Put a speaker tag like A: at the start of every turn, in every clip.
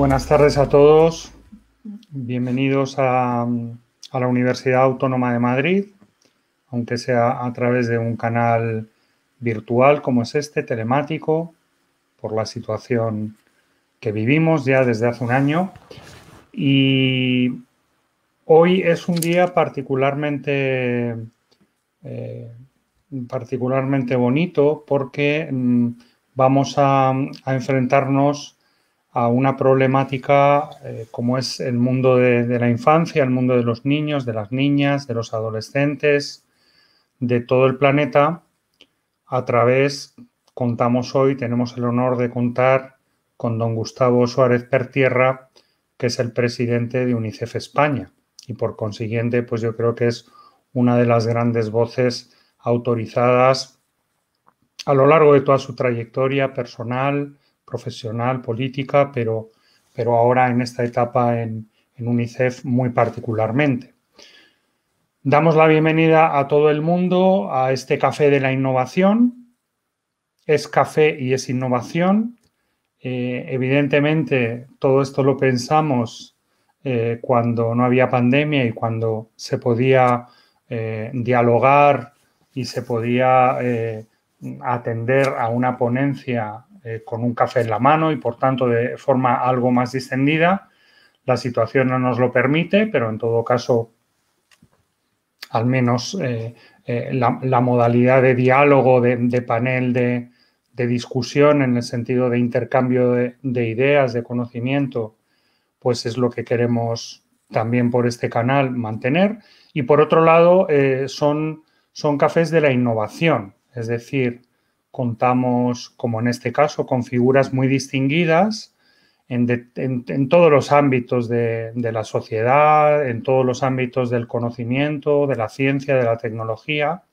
A: Buenas tardes a todos. Bienvenidos a, la Universidad Autónoma de Madrid, aunque sea a través de un canal virtual como es este, telemático, por la situación que vivimos ya desde hace un año. Y hoy es un día particularmente, eh, particularmente bonito porque mm, vamos a, enfrentarnos a una problemática eh, como es el mundo de, la infancia, el mundo de los niños, de las niñas, de los adolescentes, de todo el planeta. A través, contamos hoy, tenemos el honor de contar con don Gustavo Suárez Pertierra, que es el presidente de UNICEF España. Y por consiguiente, pues yo creo que es una de las grandes voces autorizadas a lo largo de toda su trayectoria personal, profesional, política, pero, pero ahora en esta etapa en, UNICEF muy particularmente. Damos la bienvenida a todo el mundo a este café de la innovación. Es café y es innovación. Eh, evidentemente, todo esto lo pensamos eh, cuando no había pandemia y cuando se podía eh, dialogar y se podía atender a una ponencia eh, con un café en la mano y por tanto de forma algo más distendida. La situación no nos lo permite, pero en todo caso, al menos eh, eh, la, modalidad de diálogo, de, panel de, discusión en el sentido de intercambio de, ideas, de conocimiento, pues es lo que queremos también por este canal mantener. Y por otro lado, son, son cafés de la innovación, es decir, contamos, como en este caso, con figuras muy distinguidas en, todos los ámbitos de, la sociedad, en todos los ámbitos del conocimiento, de la ciencia, de la tecnología,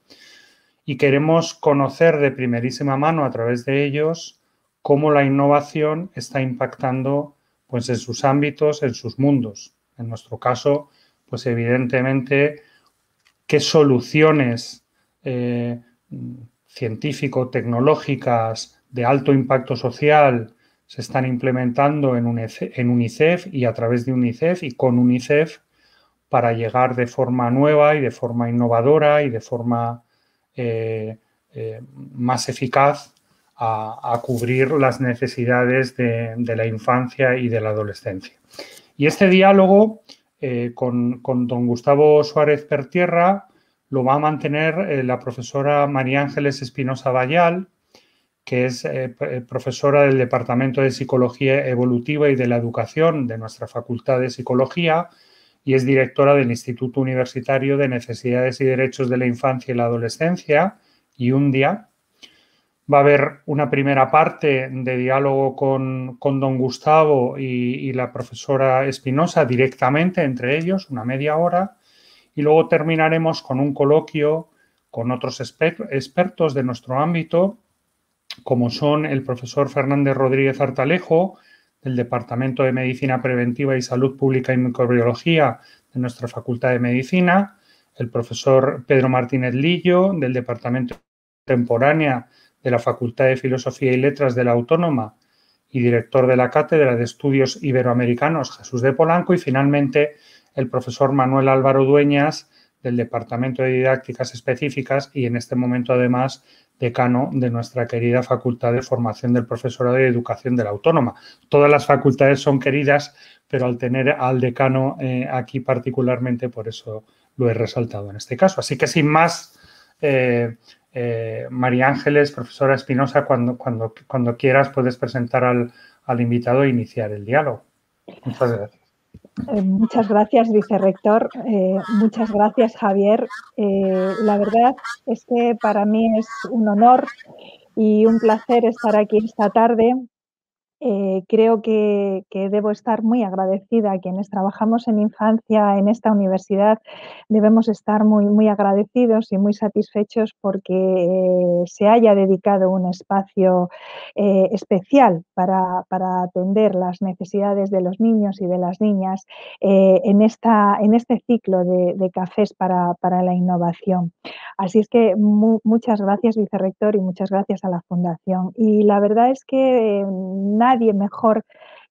A: y queremos conocer de primerísima mano a través de ellos cómo la innovación está impactando pues, en sus ámbitos, en sus mundos. En nuestro caso, pues evidentemente, qué soluciones eh, científico-tecnológicas de alto impacto social se están implementando en UNICEF y a través de UNICEF y con UNICEF para llegar de forma nueva y de forma innovadora y de forma eh, eh, más eficaz a, cubrir las necesidades de, la infancia y de la adolescencia. Y este diálogo eh, con, con, don Gustavo Suárez Pertierra lo va a mantener eh, la profesora María Ángeles Espinosa Vallal, que es eh, eh, profesora del Departamento de Psicología Evolutiva y de la Educación de nuestra Facultad de Psicología y es directora del Instituto Universitario de Necesidades y Derechos de la Infancia y la Adolescencia, y un día Va a haber una primera parte de diálogo con, don Gustavo y la profesora Espinosa directamente entre ellos, una media hora, y luego terminaremos con un coloquio con otros expertos de nuestro ámbito, como son el profesor Fernández Rodríguez Artalejo, del Departamento de Medicina Preventiva y Salud Pública y Microbiología de nuestra Facultad de Medicina, el profesor Pedro Martínez Lillo, del Departamento Temporánea de la Facultad de Filosofía y Letras de la Autónoma y director de la Cátedra de Estudios Iberoamericanos Jesús de Polanco y finalmente el profesor Manuel Álvaro Dueñas del Departamento de Didácticas Específicas y en este momento además decano de nuestra querida Facultad de Formación del Profesorado de Educación de la Autónoma. Todas las facultades son queridas, pero al tener al decano eh, aquí particularmente, por eso lo he resaltado en este caso. Así que sin más, eh, eh, María Ángeles, profesora Espinosa, cuando, cuando, cuando quieras puedes presentar al, al invitado e iniciar el diálogo. Muchas gracias.
B: Eh, muchas gracias, vicerrector. Eh, muchas gracias, Javier. Eh, la verdad es que para mí es un honor y un placer estar aquí esta tarde eh, creo que, debo estar muy agradecida a quienes trabajamos en infancia en esta universidad. Debemos estar muy, muy agradecidos y muy satisfechos porque eh, se haya dedicado un espacio eh, especial para, atender las necesidades de los niños y de las niñas en, esta, en este ciclo de, cafés para, la innovación. Así es que muchas gracias, vicerrector, y muchas gracias a la Fundación. Y la verdad es que nadie mejor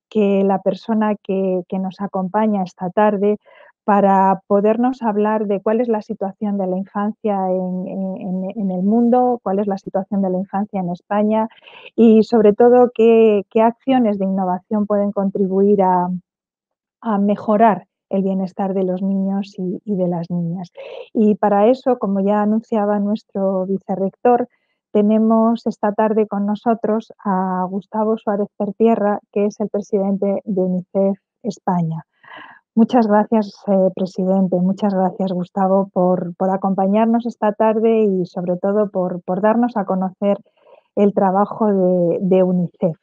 B: que la persona que, nos acompaña esta tarde para podernos hablar de cuál es la situación de la infancia en, el mundo, cuál es la situación de la infancia en España y sobre todo qué, acciones de innovación pueden contribuir a, mejorar el bienestar de los niños y, y, de las niñas. Y para eso, como ya anunciaba nuestro vicerrector, tenemos esta tarde con nosotros a Gustavo Suárez Pertierra, que es el presidente de UNICEF España. Muchas gracias, eh, presidente. Muchas gracias, Gustavo, por, acompañarnos esta tarde y sobre todo por, darnos a conocer el trabajo de, UNICEF.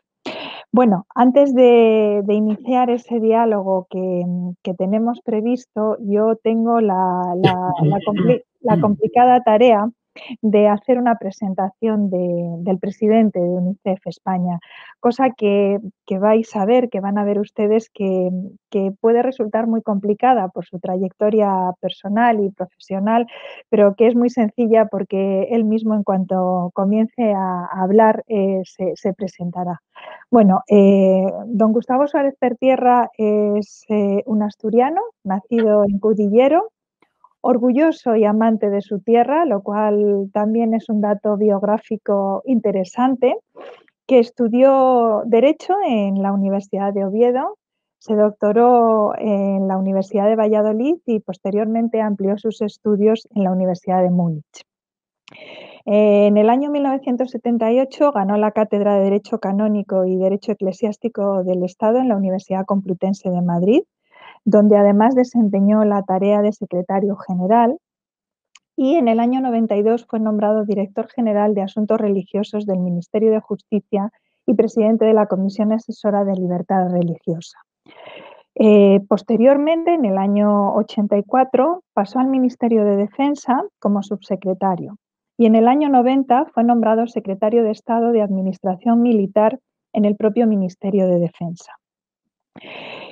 B: Bueno, antes de, iniciar ese diálogo que, tenemos previsto, yo tengo la complicada tarea de hacer una presentación del presidente de UNICEF España, cosa que, vais a ver, que van a ver ustedes que, puede resultar muy complicada por su trayectoria personal y profesional, pero que es muy sencilla porque él mismo en cuanto comience a, hablar eh, se, presentará. Bueno, eh, don Gustavo Suárez Pertierra es eh, un asturiano, nacido en Cudillero, orgulloso y amante de su tierra, lo cual también es un dato biográfico interesante, que estudió Derecho en la Universidad de Oviedo, se doctoró en la Universidad de Valladolid y posteriormente amplió sus estudios en la Universidad de Múnich. En el año 1978 ganó la cátedra de Derecho Canónico y Derecho Eclesiástico del Estado en la Universidad Complutense de Madrid donde además desempeñó la tarea de secretario general y en el año 92 fue nombrado director general de Asuntos Religiosos del Ministerio de Justicia y presidente de la Comisión Asesora de Libertad Religiosa. Eh, posteriormente, en el año 84, pasó al Ministerio de Defensa como subsecretario y en el año 90 fue nombrado secretario de Estado de Administración Militar en el propio Ministerio de Defensa.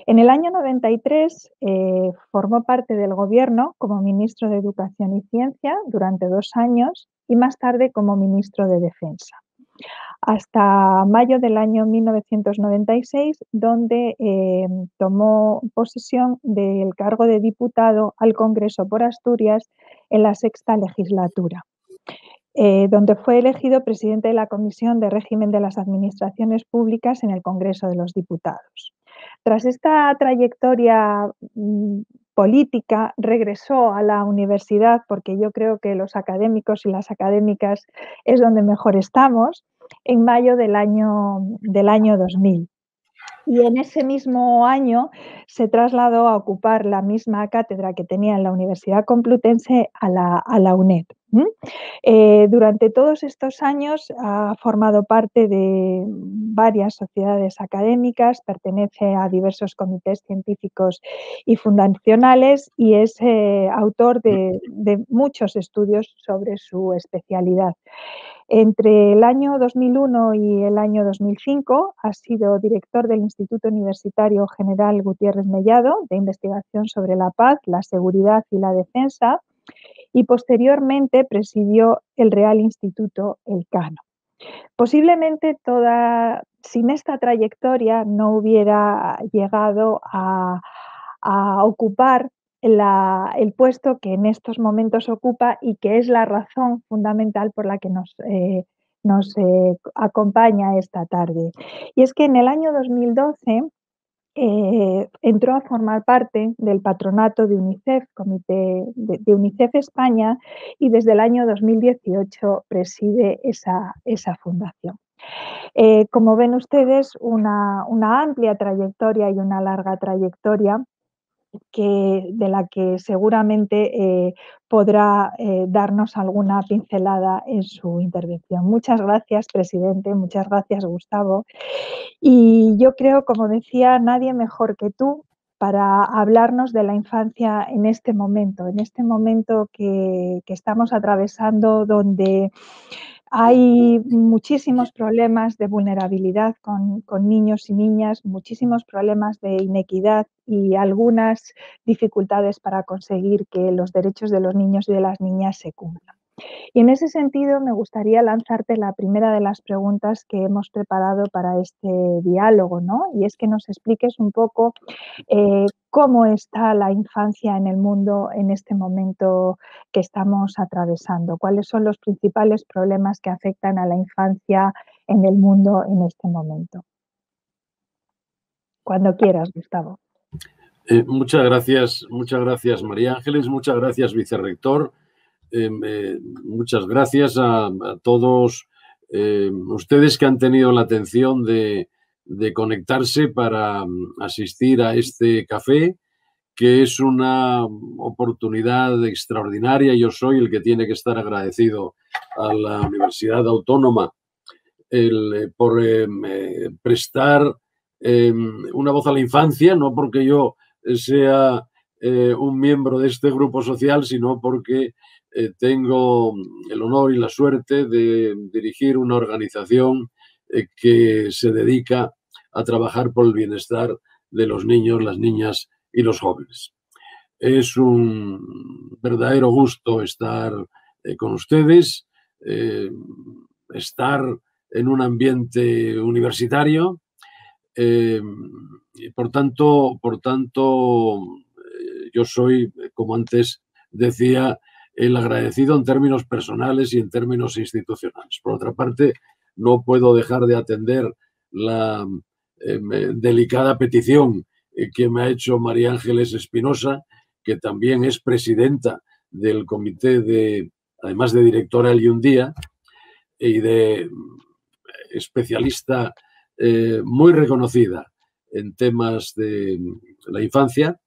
B: En el año 93 eh, formó parte del gobierno como ministro de Educación y Ciencia durante dos años y más tarde como ministro de Defensa. Hasta mayo del año 1996, donde eh, tomó posesión del cargo de diputado al Congreso por Asturias en la sexta legislatura. Eh, donde fue elegido presidente de la Comisión de Régimen de las Administraciones Públicas en el Congreso de los Diputados. Tras esta trayectoria mm, política, regresó a la universidad porque yo creo que los académicos y las académicas es donde mejor estamos, en mayo del año, del año 2000. Y en ese mismo año se trasladó a ocupar la misma cátedra que tenía en la Universidad Complutense a la, UNED. Eh, durante todos estos años ha formado parte de varias sociedades académicas, pertenece a diversos comités científicos y fundacionales y es eh, autor de, muchos estudios sobre su especialidad. Entre el año 2001 y el año 2005 ha sido director del Instituto Universitario General Gutiérrez Mellado de Investigación sobre la Paz, la Seguridad y la Defensa y posteriormente presidió el Real Instituto Elcano. Posiblemente toda, sin esta trayectoria no hubiera llegado a, ocupar el puesto que en estos momentos ocupa y que es la razón fundamental por la que nos, eh, nos eh, acompaña esta tarde. Y es que en el año 2012 eh, entró a formar parte del patronato de UNICEF, Comité de, UNICEF España, y desde el año 2018 preside esa, fundación. Eh, como ven ustedes, una, amplia trayectoria y una larga trayectoria que, de la que seguramente eh, podrá darnos alguna pincelada en su intervención. Muchas gracias, presidente. Muchas gracias, Gustavo. Y yo creo, como decía, nadie mejor que tú para hablarnos de la infancia en este momento, en este momento que, estamos atravesando donde hay muchísimos problemas de vulnerabilidad con, con, niños y niñas, muchísimos problemas de inequidad y algunas dificultades para conseguir que los derechos de los niños y de las niñas se cumplan. Y en ese sentido me gustaría lanzarte la primera de las preguntas que hemos preparado para este diálogo, ¿no? Y es que nos expliques un poco eh, cómo está la infancia en el mundo en este momento que estamos atravesando, cuáles son los principales problemas que afectan a la infancia en el mundo en este momento. Cuando quieras, Gustavo.
C: Eh, muchas gracias, muchas gracias María Ángeles, muchas gracias vicerrector, em, eh, muchas gracias a, todos em, ustedes que han tenido la atención de, conectarse para mm, asistir a este café, que es una oportunidad extraordinaria. Yo soy el que tiene que estar agradecido a la Universidad Autónoma eh, por em, prestar una voz a la infancia, no porque yo sea eh, un miembro de este grupo social, sino porque eh, tengo el honor y la suerte de dirigir una organización eh, que se dedica a trabajar por el bienestar de los niños, las niñas y los jóvenes. Es un verdadero gusto estar con ustedes, estar en un ambiente universitario, por tanto, por tanto, eh, yo soy, como antes decía, el agradecido en términos personales y en términos institucionales. Por otra parte, no puedo dejar de atender la delicada petición eh, que me ha hecho María Ángeles Espinosa, que también es presidenta del comité de, además de directora el un día y de especialista eh, muy reconocida en temas de la infancia.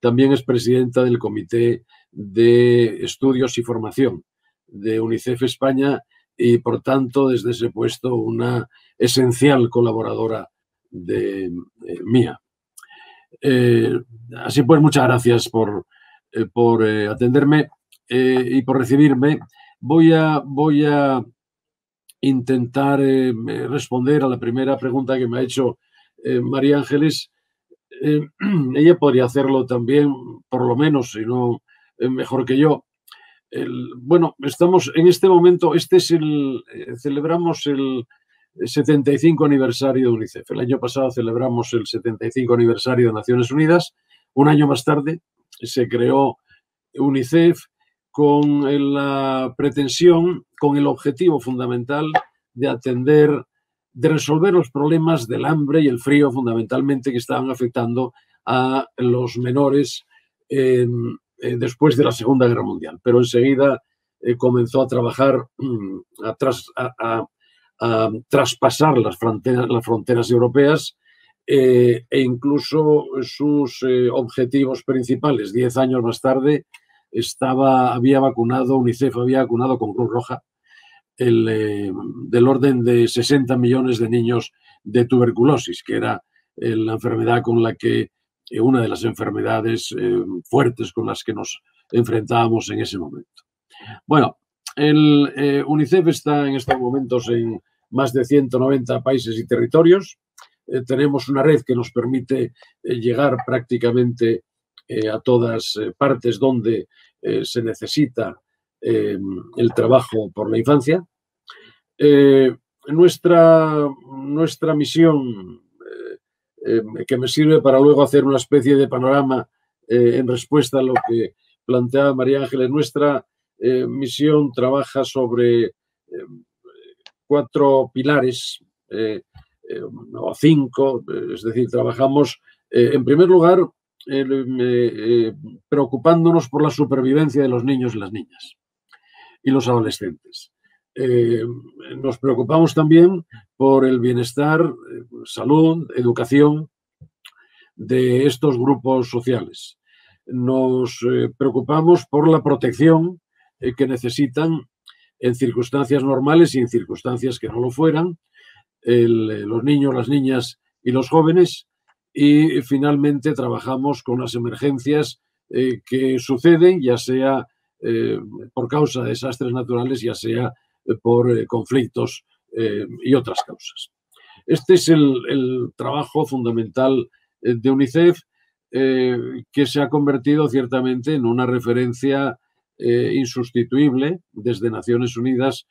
C: También es presidenta del Comité de Estudios y Formación de UNICEF España y, por tanto, desde ese puesto, una esencial colaboradora de eh, mía. Eh, así pues, muchas gracias por, eh, por atenderme y por recibirme. Voy a, voy a intentar responder a la primera pregunta que me ha hecho María Ángeles, ella podría hacerlo también, por lo menos, si no mejor que yo. bueno, estamos en este momento, este es el, celebramos el 75 aniversario de UNICEF. El año pasado celebramos el 75 aniversario de Naciones Unidas. Un año más tarde se creó UNICEF con la pretensión, con el objetivo fundamental de atender de resolver los problemas del hambre y el frío fundamentalmente que estaban afectando a los menores eh, después de la Segunda Guerra Mundial. Pero enseguida eh, comenzó a trabajar, mm, a, traspasar las fronteras, las fronteras europeas eh, e incluso sus objetivos principales. Diez años más tarde estaba, había vacunado, UNICEF había vacunado con Cruz Roja el, eh, del orden de 60 millones de niños de tuberculosis, que era eh, la enfermedad con la que, eh, una de las enfermedades fuertes con las que nos enfrentábamos en ese momento. Bueno, el UNICEF está en estos momentos en más de 190 países y territorios. tenemos una red que nos permite llegar prácticamente a todas partes donde se necesita eh, el trabajo por la infancia. Eh, nuestra, nuestra misión, eh, que me sirve para luego hacer una especie de panorama en respuesta a lo que planteaba María Ángeles, nuestra misión trabaja sobre cuatro pilares o cinco, es decir, trabajamos en primer lugar preocupándonos por la supervivencia de los niños y las niñas y los adolescentes. Eh, nos preocupamos también por el bienestar, eh, salud, educación de estos grupos sociales. Nos eh, preocupamos por la protección que necesitan en circunstancias normales y en circunstancias que no lo fueran, los niños, las niñas y los jóvenes. Y finalmente trabajamos con las emergencias que suceden, ya sea eh, por causa de desastres naturales, ya sea eh, por eh, conflictos y otras causas. Este es el, trabajo fundamental de UNICEF que se ha convertido ciertamente en una referencia insustituible desde Naciones Unidas,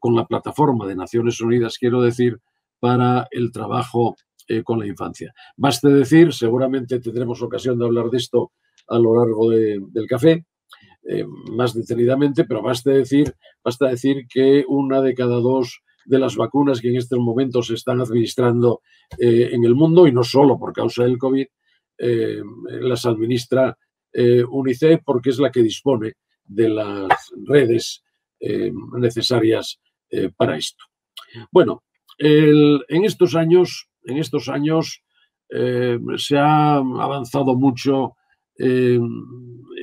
C: con la plataforma de Naciones Unidas, quiero decir, para el trabajo con la infancia. Baste decir, seguramente tendremos ocasión de hablar de esto a lo largo del café, más detenidamente, pero basta decir, basta decir que una de cada dos de las vacunas que en estos momentos se están administrando eh, en el mundo y no solo por causa del COVID, eh, las administra eh, UNICEF porque es la que dispone de las redes necesarias para esto. Bueno, en estos años, en estos años se ha avanzado mucho en,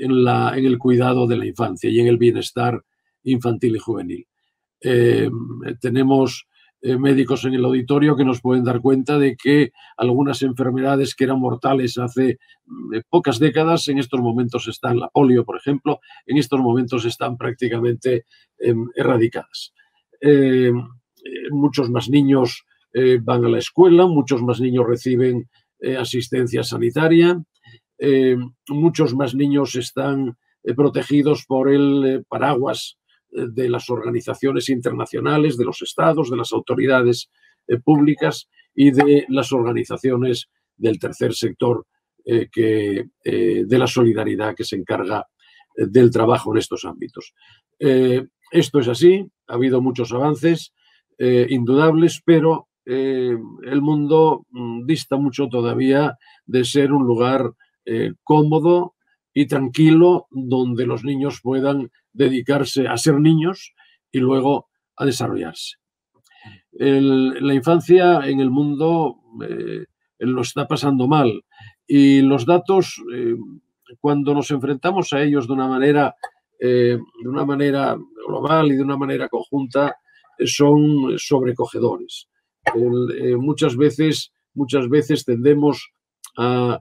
C: en el cuidado de la infancia y en el bienestar infantil y juvenil. Eh, tenemos eh, médicos en el auditorio que nos pueden dar cuenta de que algunas enfermedades que eran mortales hace mm, eh, pocas décadas, en estos momentos están, la polio, por ejemplo, en estos momentos están prácticamente em, erradicadas. muchos más niños van a la escuela, muchos más niños reciben asistencia sanitaria, muchos más niños están protegidos por el paraguas de las organizaciones internacionales, de los estados, de las autoridades eh, públicas y de las organizaciones del tercer sector eh, que, eh, de la solidaridad que se encarga del trabajo en estos ámbitos. esto es así, ha habido muchos avances indudables, pero el mundo mm, dista mucho todavía de ser un lugar cómodo y tranquilo donde los niños puedan dedicarse a ser niños y luego a desarrollarse. la infancia en el mundo eh, lo está pasando mal y los datos, eh, cuando nos enfrentamos a ellos de una manera, eh, de una manera global y de una manera conjunta, son sobrecogedores. muchas, veces, muchas veces tendemos a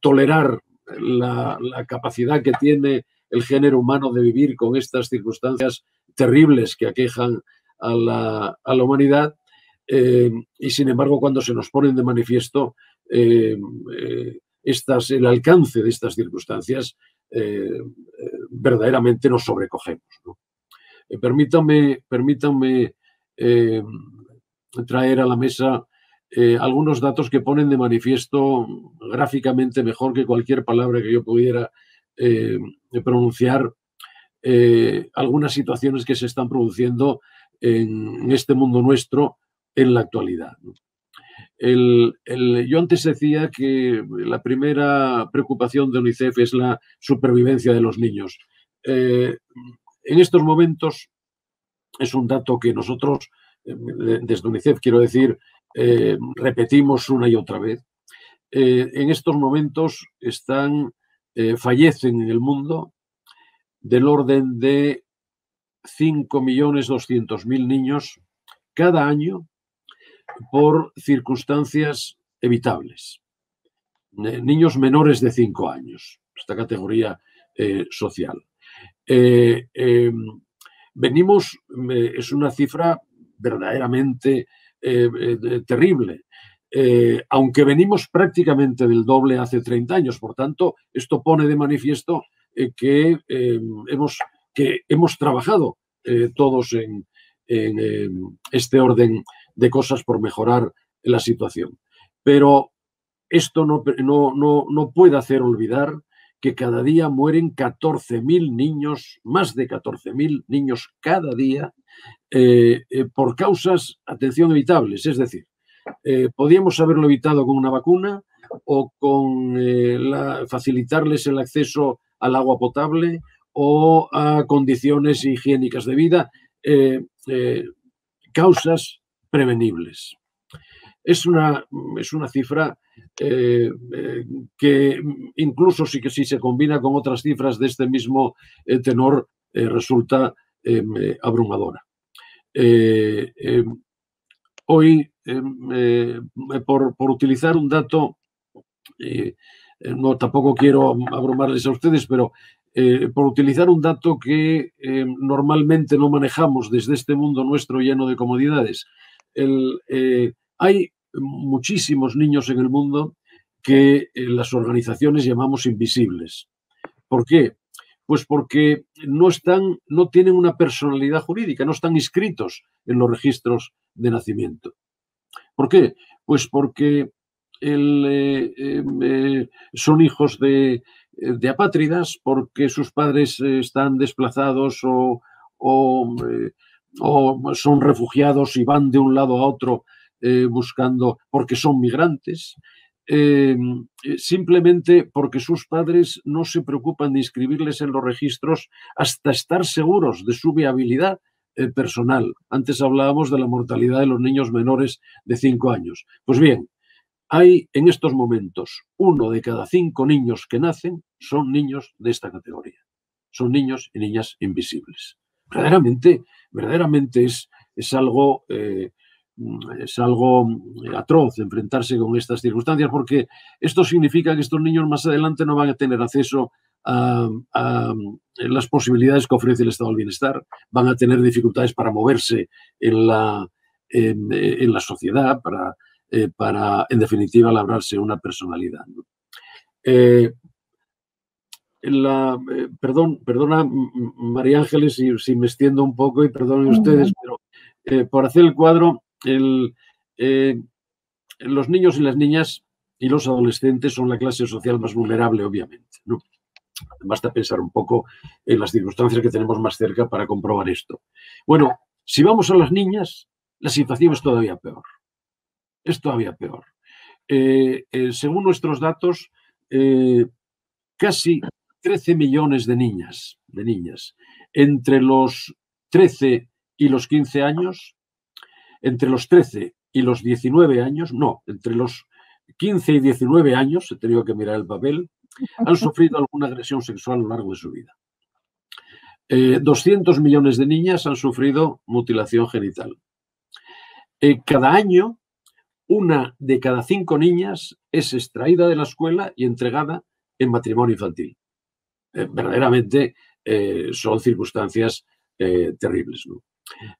C: tolerar la, capacidad que tiene el género humano de vivir con estas circunstancias terribles que aquejan a la, humanidad. Eh, y sin embargo, cuando se nos ponen de manifiesto eh, eh, estas, el alcance de estas circunstancias, verdaderamente nos sobrecogemos. permítanme, permítanme traer a la mesa algunos datos que ponen de manifiesto gráficamente mejor que cualquier palabra que yo pudiera eh, pronunciar eh, algunas situaciones que se están produciendo en, este mundo nuestro en la actualidad. yo antes decía que la primera preocupación de UNICEF es la supervivencia de los niños. Eh, en estos momentos es un dato que nosotros, desde UNICEF quiero decir, repetimos una y otra vez. en estos momentos están eh, fallecen en el mundo del orden de 5.200.000 niños cada año por circunstancias evitables. Eh, niños menores de 5 años, esta categoría eh, social. Em, venimos, es una cifra verdaderamente terrible. Eh, aunque venimos prácticamente del doble hace 30 años. Por tanto, esto pone de manifiesto eh, que, eh, hemos, que hemos trabajado todos en, este orden de cosas por mejorar la situación. Pero esto no, no, no puede hacer olvidar que cada día mueren 14.000 niños, más de 14.000 niños cada día, por causas, atención, evitables. Es decir, eh, podíamos haberlo evitado con una vacuna o con eh, facilitarles el acceso al agua potable o a condiciones higiénicas de vida, eh, causas prevenibles. Es una, es una cifra que incluso si, si se combina con otras cifras de este mismo tenor resulta abrumadora. Hoy Em, eh, por, utilizar un dato, eh, eh, no tampoco quiero abrumarles a ustedes, pero por utilizar un dato que normalmente no manejamos desde este mundo nuestro lleno de comodidades. hay muchísimos niños en el mundo que las organizaciones llamamos invisibles. ¿Por qué? Pues porque no están, no tienen una personalidad jurídica, no están inscritos en los registros de nacimiento. ¿Por qué? Pues porque eh, em, eh, son hijos de, de, apátridas, porque sus padres están desplazados o, o, son refugiados y van de un lado a otro buscando, porque son migrantes, eh, simplemente porque sus padres no se preocupan de inscribirles en los registros hasta estar seguros de su viabilidad eh, personal. Antes hablábamos de la mortalidad de los niños menores de 5 años. Pues bien, hay en estos momentos uno de cada cinco niños que nacen son niños de esta categoría. Son niños y niñas invisibles. Verdaderamente, verdaderamente es, es algo eh, es algo mm, atroz enfrentarse con estas circunstancias porque esto significa que estos niños más adelante no van a tener acceso a, las posibilidades que ofrece el estado del bienestar, van a tener dificultades para moverse en la, en, la sociedad, para, eh, para, en definitiva, labrarse una personalidad. Eh, la, eh, perdón, perdona, María Ángeles, si, si, me extiendo un poco y perdonen ustedes, pero por hacer el cuadro, eh, los niños y las niñas y los adolescentes son la clase social más vulnerable, obviamente. Basta pensar un poco en las circunstancias que tenemos más cerca para comprobar esto. Bueno, si vamos a las niñas, la situación es todavía peor. Es todavía peor. Eh, eh, según nuestros datos, casi 13 millones de niñas, de niñas entre los 13 y los 15 años entre los 13 y los 19 años, no, entre los 15 y 19 años, he tenido que mirar el papel, han sufrido alguna agresión sexual a lo largo de su vida. 200 eh, millones de niñas han sufrido mutilación genital. Eh, cada año, una de cada cinco niñas es extraída de la escuela y entregada en matrimonio infantil. Eh, verdaderamente son circunstancias terribles. ¿no?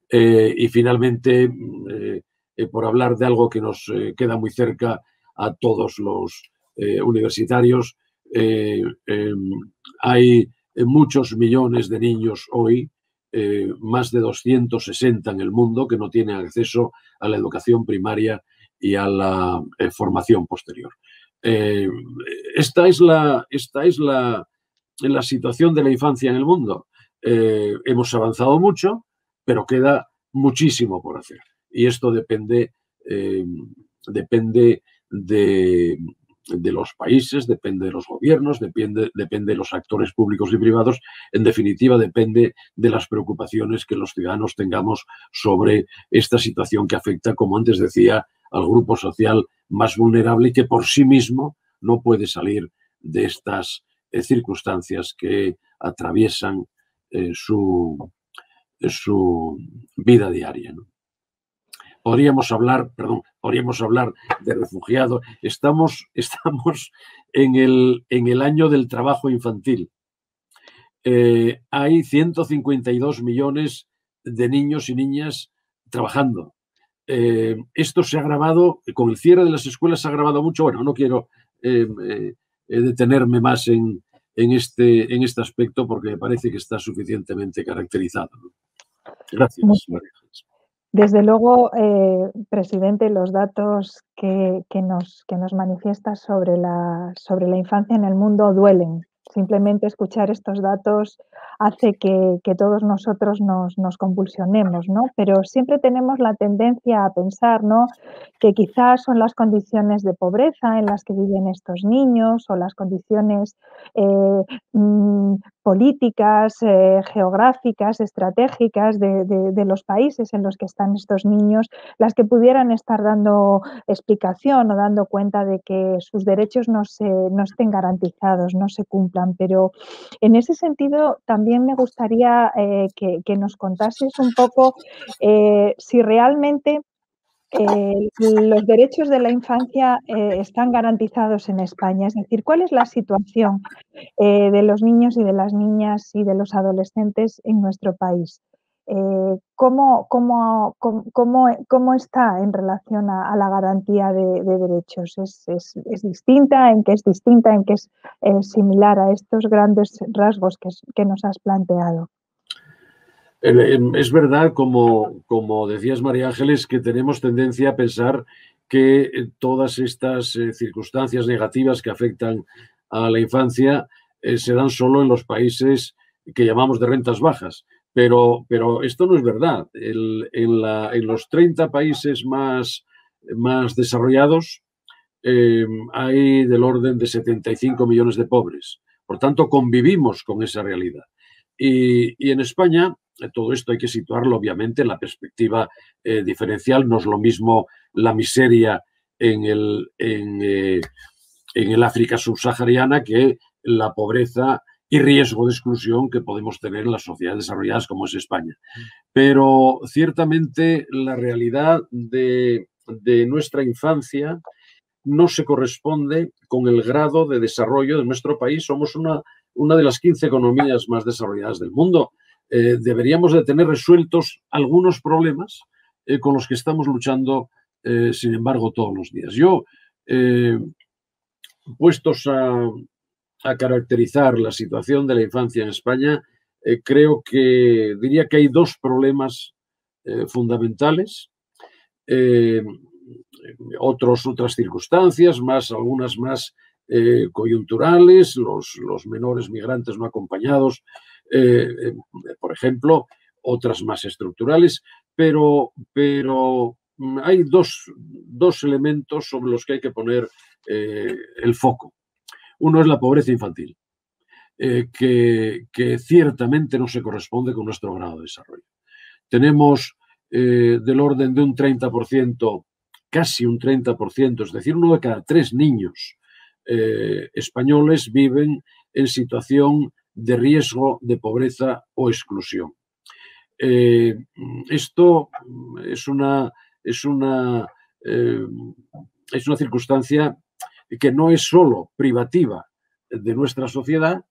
C: Eh, y finalmente, eh, eh, por hablar de algo que nos queda muy cerca a todos los universitarios, hay muchos millones de niños hoy, más de 260 en el mundo, que no tienen acceso a la educación primaria y a la formación posterior. esta es, la, esta es la, la, situación de la infancia en el mundo. hemos avanzado mucho, pero queda muchísimo por hacer. Y esto depende, eh, depende de, los países, depende de los gobiernos, depende, depende de los actores públicos y privados, en definitiva depende de las preocupaciones que los ciudadanos tengamos sobre esta situación que afecta, como antes decía, al grupo social más vulnerable y que por sí mismo no puede salir de estas eh, circunstancias que atraviesan eh, su, su vida diaria. Podríamos hablar, perdón, podríamos hablar de refugiados. Estamos, estamos en, el, en el año del trabajo infantil. Eh, hay 152 millones de niños y niñas trabajando. Eh, esto se ha agravado, con el cierre de las escuelas se ha agravado mucho. Bueno, no quiero eh, detenerme más en, en, este, en este aspecto porque me parece que está suficientemente caracterizado. Gracias,
B: Desde luego, eh, presidente, los datos que, nos, que nos manifiesta sobre la, sobre la infancia en el mundo duelen. Simplemente escuchar estos datos hace que, todos nosotros nos, convulsionemos, ¿no? Pero siempre tenemos la tendencia a pensar, ¿no? Que quizás son las condiciones de pobreza en las que viven estos niños o las condiciones eh, mm, políticas, eh, geográficas, estratégicas de, los países en los que están estos niños, las que pudieran estar dando explicación o dando cuenta de que sus derechos no, se, no estén garantizados, no se cumplan. Pero en ese sentido también me gustaría eh, que, nos contases un poco eh, si realmente eh, los derechos de la infancia eh, están garantizados en España. Es decir, ¿cuál es la situación eh, de los niños y de las niñas y de los adolescentes en nuestro país? eh, ¿cómo, cómo, cómo, está en relación a, la garantía de, derechos? ¿Es, distinta? ¿En qué es distinta? ¿En qué es similar a estos grandes rasgos que, nos has planteado?
C: Es verdad, como, como decías María Ángeles, que tenemos tendencia a pensar que todas estas eh, circunstancias negativas que afectan a la infancia eh, se dan solo en los países que llamamos de rentas bajas. Pero, pero esto no es verdad. en, los 30 países más, más desarrollados em, hay del orden de 75 millones de pobres. Por tanto, convivimos con esa realidad. Y, en España, todo esto hay que situarlo obviamente en la perspectiva eh, diferencial. No es lo mismo la miseria en el, en, eh, en el África subsahariana que la pobreza y riesgo de exclusión que podemos tener en las sociedades desarrolladas como es España. Pero ciertamente la realidad de, nuestra infancia no se corresponde con el grado de desarrollo de nuestro país. Somos una, una de las 15 economías más desarrolladas del mundo. Eh, deberíamos de tener resueltos algunos problemas eh, con los que estamos luchando, eh, sin embargo, todos los días. Yo, puestos a, caracterizar la situación de la infancia en España, creo que diría que hay dos problemas fundamentales. Otros, otras circunstancias, más, algunas más coyunturales, los, menores migrantes no acompañados, por ejemplo, otras más estructurales, pero, pero mm, hay dos, dos, elementos sobre los que hay que poner el foco. Uno es la pobreza infantil, eh, que, ciertamente no se corresponde con nuestro grado de desarrollo. Tenemos eh, del orden de un 30%, casi un 30%, es decir, uno de cada tres niños eh, españoles viven en situación de riesgo de pobreza o exclusión. esto es una, es una, es una circunstancia que no es solo privativa de nuestra sociedad,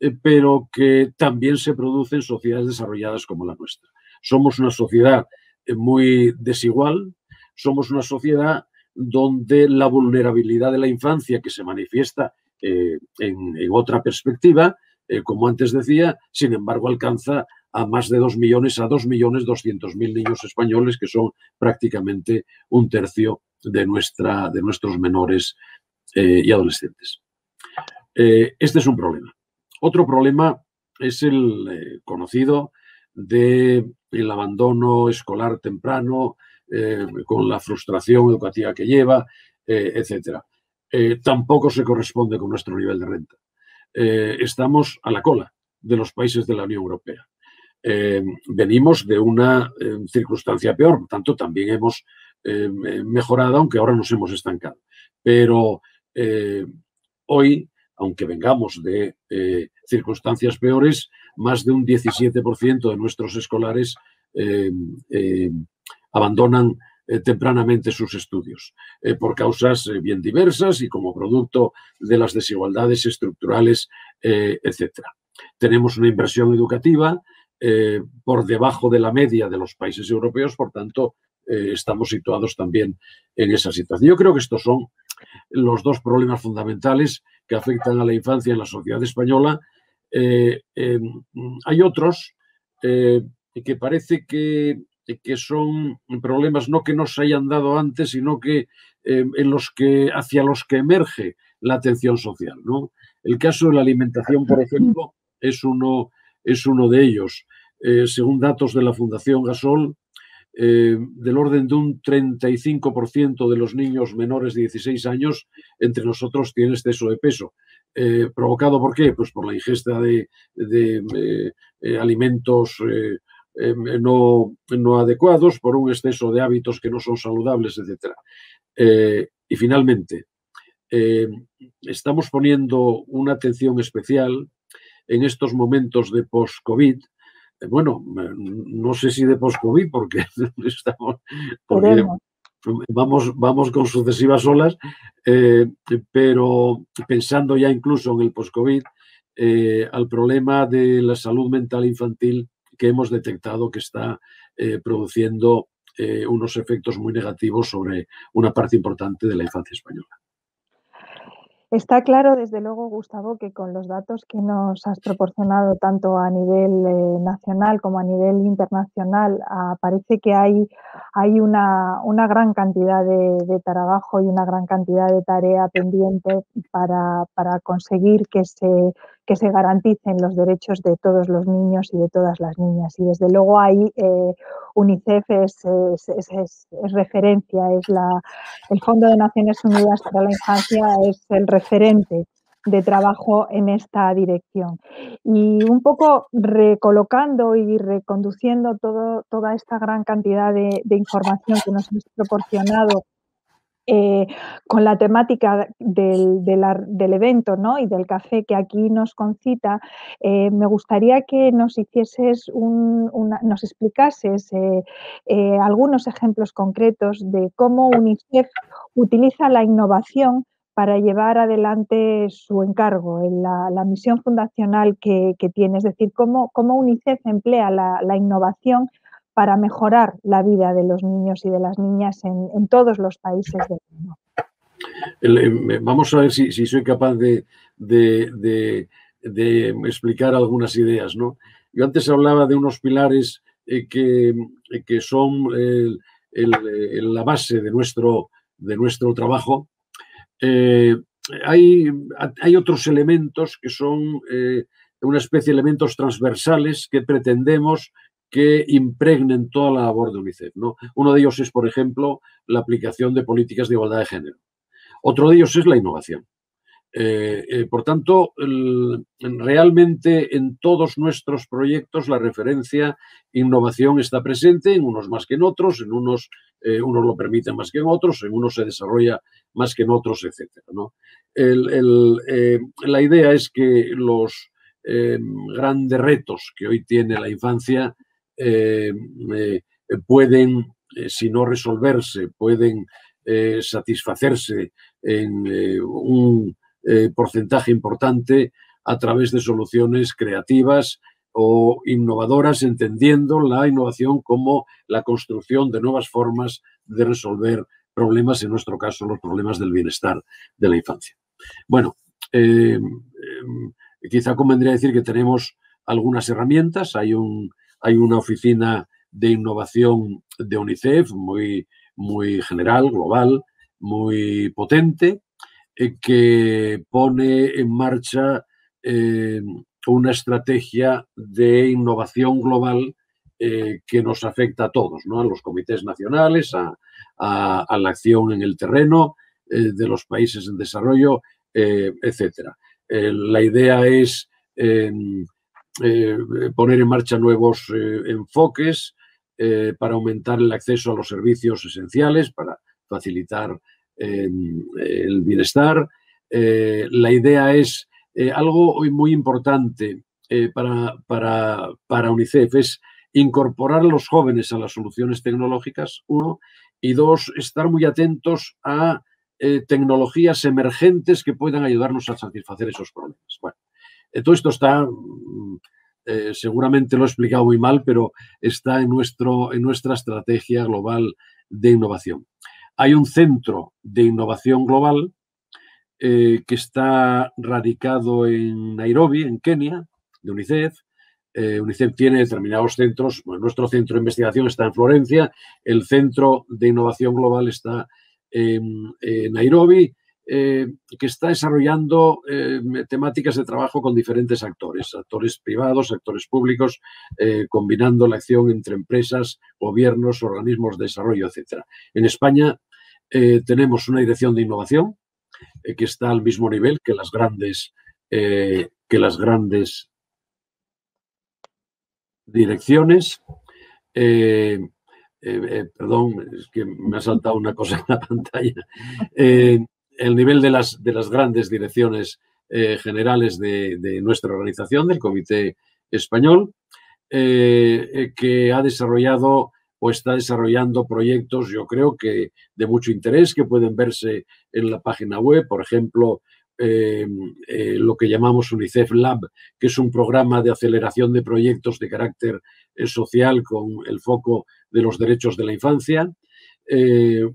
C: eh, pero que también se produce en sociedades desarrolladas como la nuestra. Somos una sociedad eh, muy desigual, somos una sociedad donde la vulnerabilidad de la infancia que se manifiesta eh, en, otra perspectiva, como antes decía, sin embargo alcanza a más de 2 millones, a 2 millones 200 mil niños españoles, que son prácticamente un tercio de, nuestra, de nuestros menores eh, y adolescentes. Eh, este es un problema. Otro problema es el eh, conocido del el abandono escolar temprano, con la frustración educativa que lleva, etc. tampoco se corresponde con nuestro nivel de renta. Estamos a la cola de los países de la Unión Europea. venimos de una circunstancia peor, por tanto también hemos mejorado, aunque ahora nos hemos estancado. Pero eh, hoy, aunque vengamos de eh, circunstancias peores, más de un 17% de nuestros escolares eh, tempranamente sus estudios por causas bien diversas y como producto de las desigualdades estructurales, etc. Tenemos una inversión educativa por debajo de la media de los países europeos, por tanto, estamos situados también en esa situación. Yo creo que estos son los dos problemas fundamentales que afectan a la infancia en la sociedad española. Eh, em, hay otros eh, que parece que, que, son problemas no que no se hayan dado antes, sino que em, en los que, hacia los que emerge la atención social. ¿no? El caso de la alimentación, por ejemplo, es uno, es uno de ellos. Eh, según datos de la Fundación Gasol, eh, del orden de un 35% de los niños menores de 16 años entre nosotros tienen exceso de peso. Eh, ¿Provocado por qué? Pues por la ingesta de, eh, alimentos no, no, adecuados, por un exceso de hábitos que no son saludables, etc. y finalmente, estamos poniendo una atención especial en estos momentos de post-COVID bueno, no sé si de post-COVID, porque estamos. vamos, vamos con sucesivas olas, eh, pero pensando ya incluso en el post-COVID, eh, al problema de la salud mental infantil que hemos detectado que está produciendo unos efectos muy negativos sobre una parte importante de la infancia española.
B: Está claro, desde luego, Gustavo, que con los datos que nos has proporcionado tanto a nivel eh, nacional como a nivel internacional, ah, parece que hay, hay una, gran cantidad de, trabajo y una gran cantidad de tarea pendiente para, para conseguir que se, que se garanticen los derechos de todos los niños y de todas las niñas. Y desde luego ahí eh, UNICEF es, referencia, es la, el Fondo de Naciones Unidas para la Infancia es el referente de trabajo en esta dirección. Y un poco recolocando y reconduciendo todo, toda esta gran cantidad de, de información que nos has proporcionado eh, con la temática del, evento ¿no? y del café que aquí nos concita, eh, me gustaría que nos hicieses nos explicases eh, algunos ejemplos concretos de cómo UNICEF utiliza la innovación para llevar adelante su encargo, en la, misión fundacional que, tiene, es decir, cómo, UNICEF emplea la innovación para mejorar la vida de los niños y de las niñas en, todos los países del mundo.
C: Eh, vamos a ver si, soy capaz de, explicar algunas ideas. ¿no? Yo antes hablaba de unos pilares eh, que, que, son la base de nuestro, trabajo. Eh, hay, otros elementos que son una especie de elementos transversales que pretendemos que impregnen toda la labor de UNICEF. ¿no? Uno de ellos es, por ejemplo, la aplicación de políticas de igualdad de género. Otro de ellos es la innovación. Eh, eh, por tanto, realmente en todos nuestros proyectos la referencia innovación está presente, en unos más que en otros, en unos eh, unos lo permiten más que en otros, en unos se desarrolla más que en otros, etc. ¿no? la idea es que los grandes retos que hoy tiene la infancia eh, eh, pueden, eh, si no resolverse, pueden satisfacerse en un porcentaje importante a través de soluciones creativas o innovadoras, entendiendo la innovación como la construcción de nuevas formas de resolver problemas, en nuestro caso los problemas del bienestar de la infancia. Bueno, quizá convendría decir que tenemos algunas herramientas, hay un hay una oficina de innovación de UNICEF muy, muy general, global, muy potente, eh, que pone en marcha eh, una estrategia de innovación global eh, que nos afecta a todos, ¿no? a los comités nacionales, a, la acción en el terreno de los países en desarrollo, etc. la idea es poner en marcha nuevos eh, enfoques eh, para aumentar el acceso a los servicios esenciales, para facilitar el bienestar. la idea es algo muy importante para, para, para UNICEF, es incorporar a los jóvenes a las soluciones tecnológicas, uno, y dos, estar muy atentos a tecnologías emergentes que puedan ayudarnos a satisfacer esos problemas. Bueno, todo esto está, mm, eh, seguramente lo he explicado muy mal, pero está en, nuestro, en nuestra estrategia global de innovación. Hay un centro de innovación global eh, que está radicado en Nairobi, en Kenia, de UNICEF. Eh, UNICEF tiene determinados centros. nuestro centro de investigación está en Florencia, el centro de innovación global está en Nairobi eh, que está desarrollando eh, temáticas de trabajo con diferentes actores, actores privados, actores públicos, eh, combinando la acción entre empresas, gobiernos, organismos de desarrollo, etc. En España tenemos una dirección de innovación que está al mismo nivel que las grandes, que las grandes direcciones. perdón, es que me ha saltado una cosa en la pantalla el nivel de las, de las grandes direcciones eh, generales de, nuestra organización, del Comité Español, eh, eh, que ha desarrollado o está desarrollando proyectos, yo creo que de mucho interés, que pueden verse en la página web, por ejemplo, lo que llamamos UNICEF Lab, que es un programa de aceleración de proyectos de carácter social con el foco de los derechos de la infancia,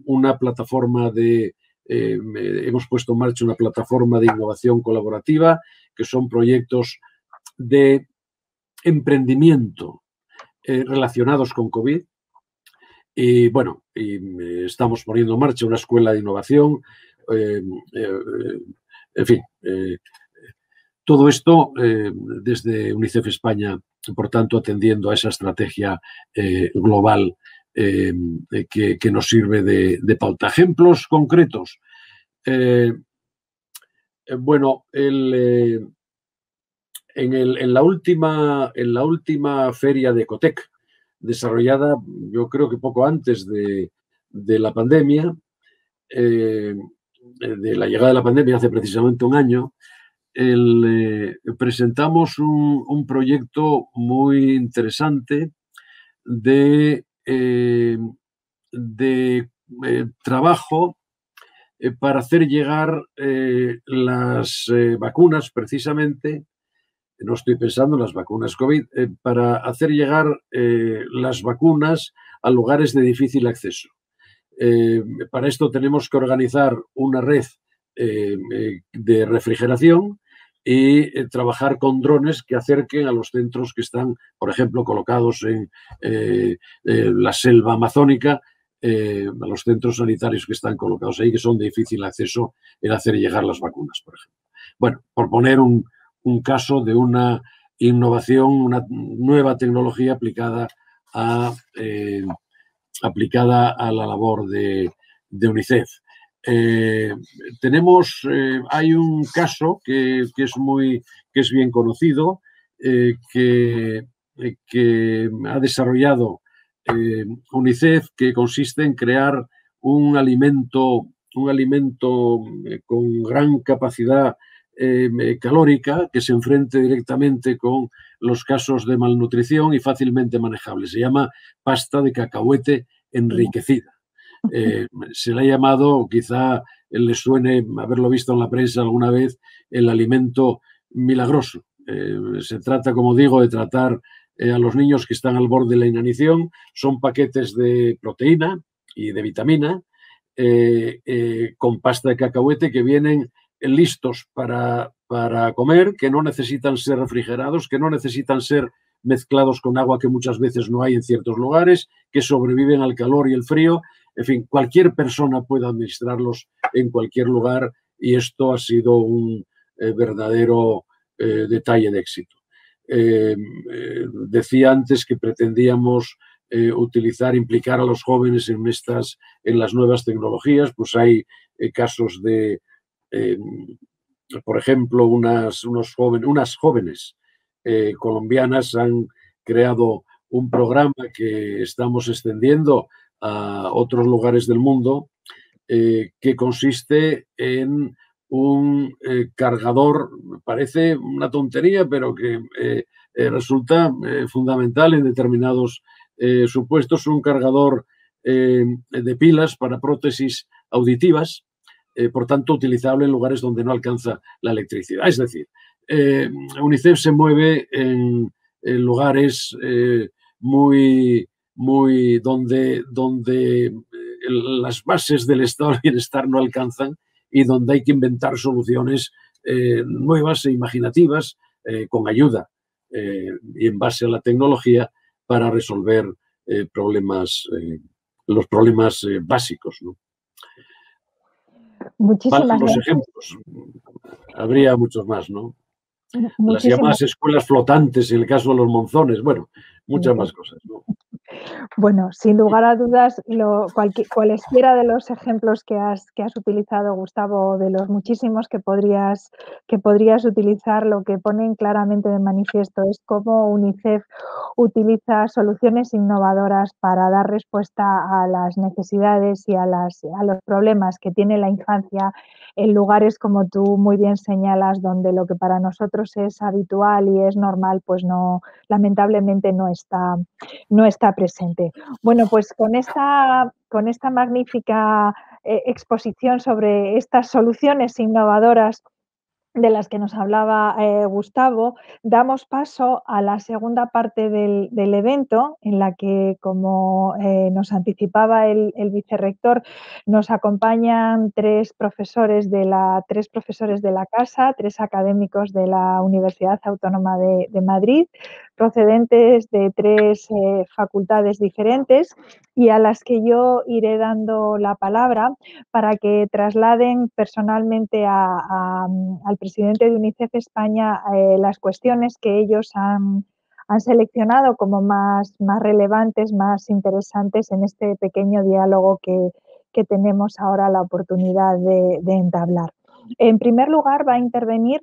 C: una plataforma de, hemos puesto en marcha una plataforma de innovación colaborativa, que son proyectos de emprendimiento relacionados con COVID, y bueno, y estamos poniendo en marcha una escuela de innovación. Eh, eh, en fin, eh, todo esto desde UNICEF España, por tanto, atendiendo a esa estrategia global que, nos sirve de, pauta. Ejemplos concretos. bueno, en, la última, feria de Ecotec, desarrollada yo creo que poco antes de, la pandemia, eh, de la llegada de la pandemia hace precisamente un año, eh, presentamos un, proyecto muy interesante de, eh, de trabajo para hacer llegar las vacunas precisamente no estoy pensando en las vacunas COVID, eh, para hacer llegar eh, las vacunas a lugares de difícil acceso. Eh, para esto tenemos que organizar una red de refrigeración y trabajar con drones que acerquen a los centros que están, por ejemplo, colocados en la selva amazónica, a los centros sanitarios que están colocados ahí, que son de difícil acceso, en hacer llegar las vacunas, por ejemplo. Bueno, por poner un, caso de una innovación, una nueva tecnología aplicada a, eh, aplicada a la labor de, UNICEF. Eh, tenemos, eh, hay un caso que, es muy, que es bien conocido, que, que, ha desarrollado UNICEF, que consiste en crear un alimento, un alimento con gran capacidad eh, calórica que se enfrente directamente con los casos de malnutrición y fácilmente manejable. Se llama pasta de cacahuete enriquecida. Eh, se le ha llamado, quizá le suene haberlo visto en la prensa alguna vez, el alimento milagroso. Eh, se trata, como digo, de tratar a los niños que están al borde de la inanición. Son paquetes de proteína y de vitamina con pasta de cacahuete que vienen listos para, para comer, que no necesitan ser refrigerados, que no necesitan ser mezclados con agua que muchas veces no hay en ciertos lugares, que sobreviven al calor y el frío. En fin, cualquier persona puede administrarlos en cualquier lugar y esto ha sido un eh, verdadero eh, detalle de éxito. Eh, decía antes que pretendíamos utilizar, implicar a los jóvenes en estas, en las nuevas tecnologías, pues hay casos de, eh, por ejemplo, unas, unos unas jóvenes colombianas han creado un programa que estamos extendiendo a otros lugares del mundo eh, que consiste en un cargador, parece una tontería, pero que resulta fundamental en determinados supuestos, un cargador de pilas para prótesis auditivas eh, por tanto, utilizable en lugares donde no alcanza la electricidad. Es decir, eh, UNICEF se mueve en, lugares eh, muy, muy donde, donde las bases del estado de bienestar no alcanzan y donde hay que inventar soluciones nuevas e imaginativas con ayuda y en base a la tecnología para resolver problemas, los problemas básicos. ¿no?
B: Muchísimas
C: los ejemplos. Habría muchos más, ¿no? Las llamadas escuelas flotantes, en el caso de los monzones, bueno, muchas más cosas. ¿no?
B: Bueno, sin lugar a dudas, lo, cualesquiera de los ejemplos que has, que has utilizado, Gustavo, de los muchísimos que podrías, que podrías utilizar, lo que ponen claramente de manifiesto es cómo UNICEF utiliza soluciones innovadoras para dar respuesta a las necesidades y a, las, a los problemas que tiene la infancia en lugares, como tú muy bien señalas, donde lo que para nosotros es habitual y es normal, pues no, lamentablemente no está, no está presente. Bueno, pues con esta, con esta magnífica eh, exposición sobre estas soluciones innovadoras de las que nos hablaba eh, Gustavo, damos paso a la segunda parte del, evento, en la que, como eh, nos anticipaba el, vicerrector, nos acompañan tres profesores, de la, tres profesores de la casa, tres académicos de la Universidad Autónoma de, Madrid, procedentes de tres eh, facultades diferentes y a las que yo iré dando la palabra para que trasladen personalmente al presidente de UNICEF España eh, las cuestiones que ellos han, seleccionado como más, más, relevantes, más interesantes en este pequeño diálogo que, tenemos ahora la oportunidad de, entablar. En primer lugar, va a intervenir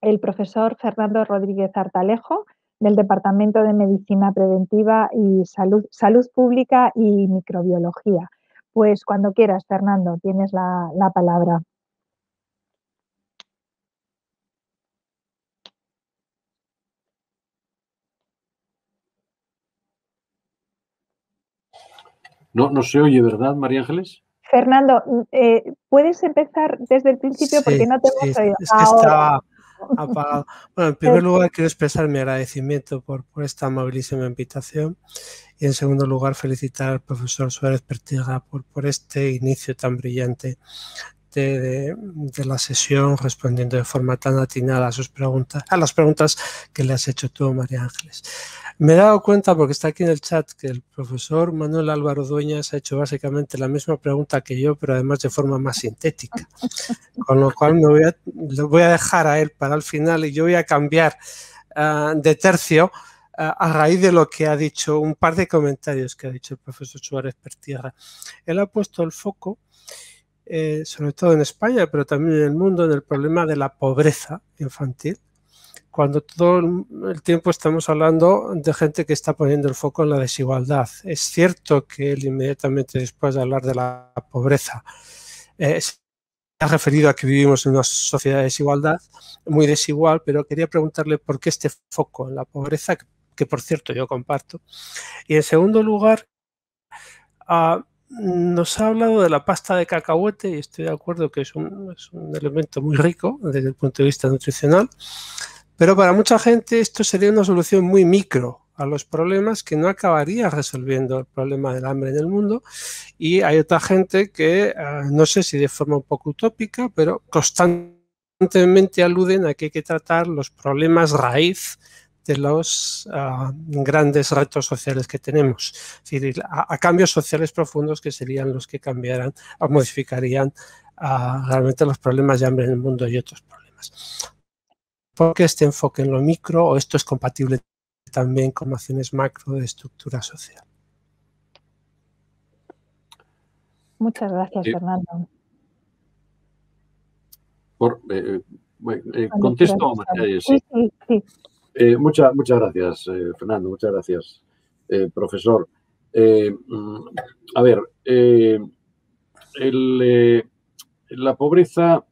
B: el profesor Fernando Rodríguez Artalejo, del Departamento de Medicina Preventiva y Salud, Salud Pública y Microbiología. Pues cuando quieras, Fernando, tienes la, la palabra.
C: No, no se oye, ¿verdad, María Ángeles?
B: Fernando, eh, puedes empezar desde el principio porque no te hemos oído.
D: Es que estaba apagado. Bueno, en primer lugar quiero expresar mi agradecimiento por, por, esta amabilísima invitación y en segundo lugar felicitar al profesor Suárez Pertiga por, por este inicio tan brillante de, la sesión respondiendo de forma tan atinada a sus preguntas, a las preguntas que le has hecho tú, María Ángeles. Me he dado cuenta, porque está aquí en el chat, que el profesor Manuel Álvaro Dueñas ha hecho básicamente la misma pregunta que yo, pero además de forma más sintética. Con lo cual me voy a, voy a dejar a él para el final y yo voy a cambiar ah, de tercio ah, a raíz de lo que ha dicho, un par de comentarios que ha dicho el profesor Suárez Pertierra. Él ha puesto el foco, eh, sobre todo en España, pero también en el mundo, en el problema de la pobreza infantil cuando todo el tiempo estamos hablando de gente que está poniendo el foco en la desigualdad. Es cierto que él inmediatamente después de hablar de la pobreza eh, se ha referido a que vivimos en una sociedad de desigualdad muy desigual, pero quería preguntarle por qué este foco en la pobreza, que, por cierto yo comparto. Y en segundo lugar, ah, nos ha hablado de la pasta de cacahuete y estoy de acuerdo que es un, es un elemento muy rico desde el punto de vista nutricional pero para mucha gente esto sería una solución muy micro a los problemas que no acabaría resolviendo el problema del hambre en el mundo. Y hay otra gente que, ah, no sé si de forma un poco utópica, pero constantemente aluden a que hay que tratar los problemas raíz de los ah, grandes retos sociales que tenemos, es decir, a, cambios sociales profundos que serían los que cambiaran o modificarían ah, realmente los problemas de hambre en el mundo y otros problemas. ¿Por qué este enfoque en lo micro o esto es compatible también con acciones macro de estructura social?
B: Muchas gracias, Fernando.
C: Por, eh, eh, contesto, sí. sí, sí. Eh, muchas, muchas gracias, Fernando, muchas gracias, profesor. Mm, a ver, la pobreza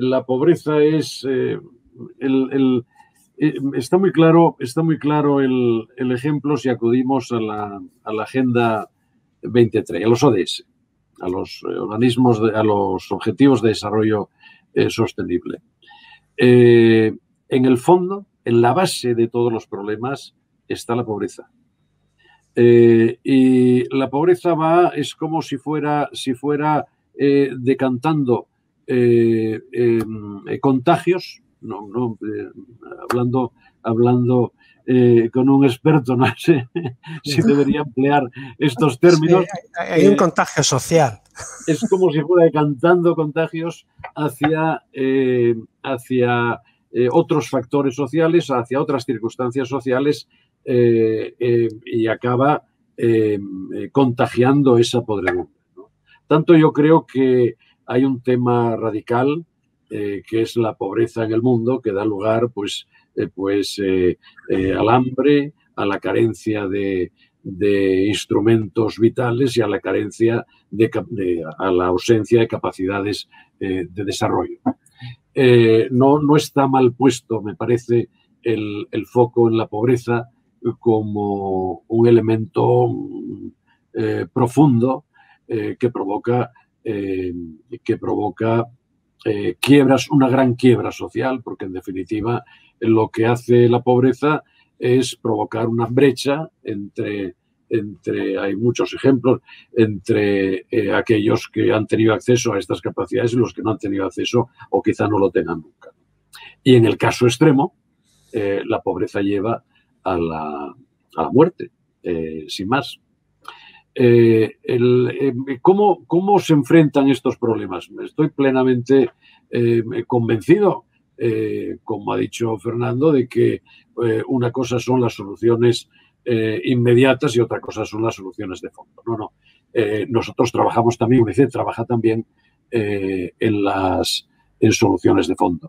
C: la pobreza es eh, el, eh, está muy claro, está muy claro el, ejemplo si acudimos a la, Agenda 23, a los ODS, a los eh, organismos, a los objetivos de desarrollo sostenible. en el fondo, en la base de todos los problemas está la pobreza. y la pobreza va, es como si fuera, si fuera decantando eh, em, eh, contagios, no, eh, hablando, hablando con un experto, no sé si debería emplear estos términos.
D: hay, un contagio social.
C: Es como si fuera cantando contagios hacia, hacia otros factores sociales, hacia otras circunstancias sociales y acaba contagiando esa podredumbre. Tanto yo creo que hay un tema radical eh, que es la pobreza en el mundo, que da lugar pues, eh, pues, eh, al hambre, a la carencia de, instrumentos vitales y a la carencia de, a la ausencia de capacidades de desarrollo. no, no está mal puesto, me parece, el, el foco en la pobreza como un elemento profundo que provoca eh, que provoca eh, quiebras, una gran quiebra social, porque en definitiva lo que hace la pobreza es provocar una brecha entre, entre hay muchos ejemplos, entre eh, aquellos que han tenido acceso a estas capacidades y los que no han tenido acceso o quizá no lo tengan nunca. Y en el caso extremo, eh, la pobreza lleva a la, a la muerte, sin más. Eh, eh, ¿cómo, ¿cómo, se enfrentan estos problemas? Estoy plenamente eh, convencido, como ha dicho Fernando, de que una cosa son las soluciones inmediatas y otra cosa son las soluciones de fondo. No, no. nosotros trabajamos también, UNICEF trabaja también en las en soluciones de fondo.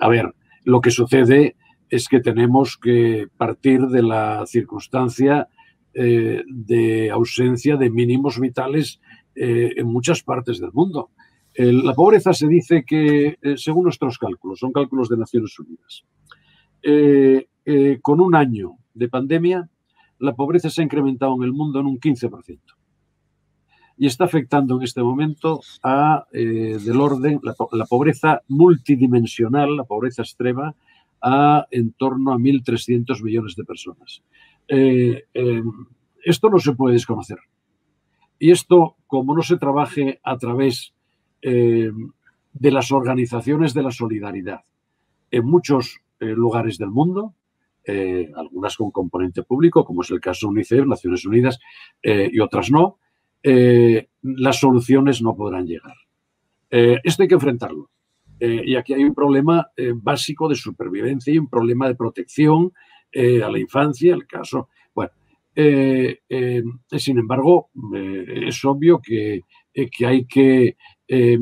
C: a ver, lo que sucede es que tenemos que partir de la circunstancia eh, de ausencia de mínimos vitales eh, en muchas partes del mundo. la pobreza se dice que, eh, según nuestros cálculos, son cálculos de Naciones Unidas, con un año de pandemia, la pobreza se ha incrementado en el mundo en un 15% y está afectando en este momento a del orden la, la, pobreza multidimensional, la pobreza extrema, a en torno a 1.300 millones de personas. Eh, eh, esto no se puede desconocer. Y esto, como no se trabaje a través eh, de las organizaciones de la solidaridad en muchos lugares del mundo, algunas con componente público, como es el caso de UNICEF, Naciones Unidas, y otras no, las soluciones no podrán llegar. esto hay que enfrentarlo. y aquí hay un problema básico de supervivencia y un problema de protección eh, a la infancia, el caso. Bueno, eh, eh, sin embargo, es obvio que, que hay que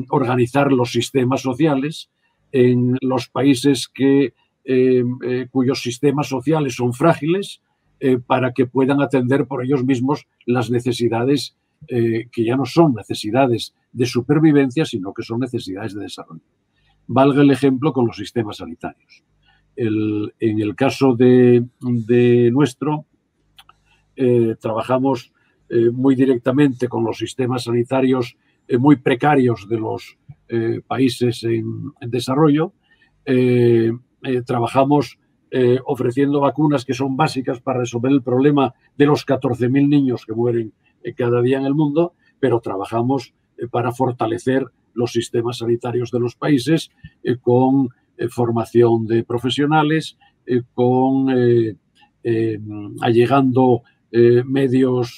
C: organizar los sistemas sociales en los países que, cuyos sistemas sociales son frágiles para que puedan atender por ellos mismos las necesidades que ya no son necesidades de supervivencia, sino que son necesidades de desarrollo. Valga el ejemplo con los sistemas sanitarios en el caso de, nuestro, eh, trabajamos eh, muy directamente con los sistemas sanitarios eh, muy precarios de los países en, desarrollo. trabajamos ofreciendo vacunas que son básicas para resolver el problema de los 14.000 niños que mueren cada día en el mundo, pero trabajamos para fortalecer los sistemas sanitarios de los países con formación de profesionales, eh, con eh, allegando medios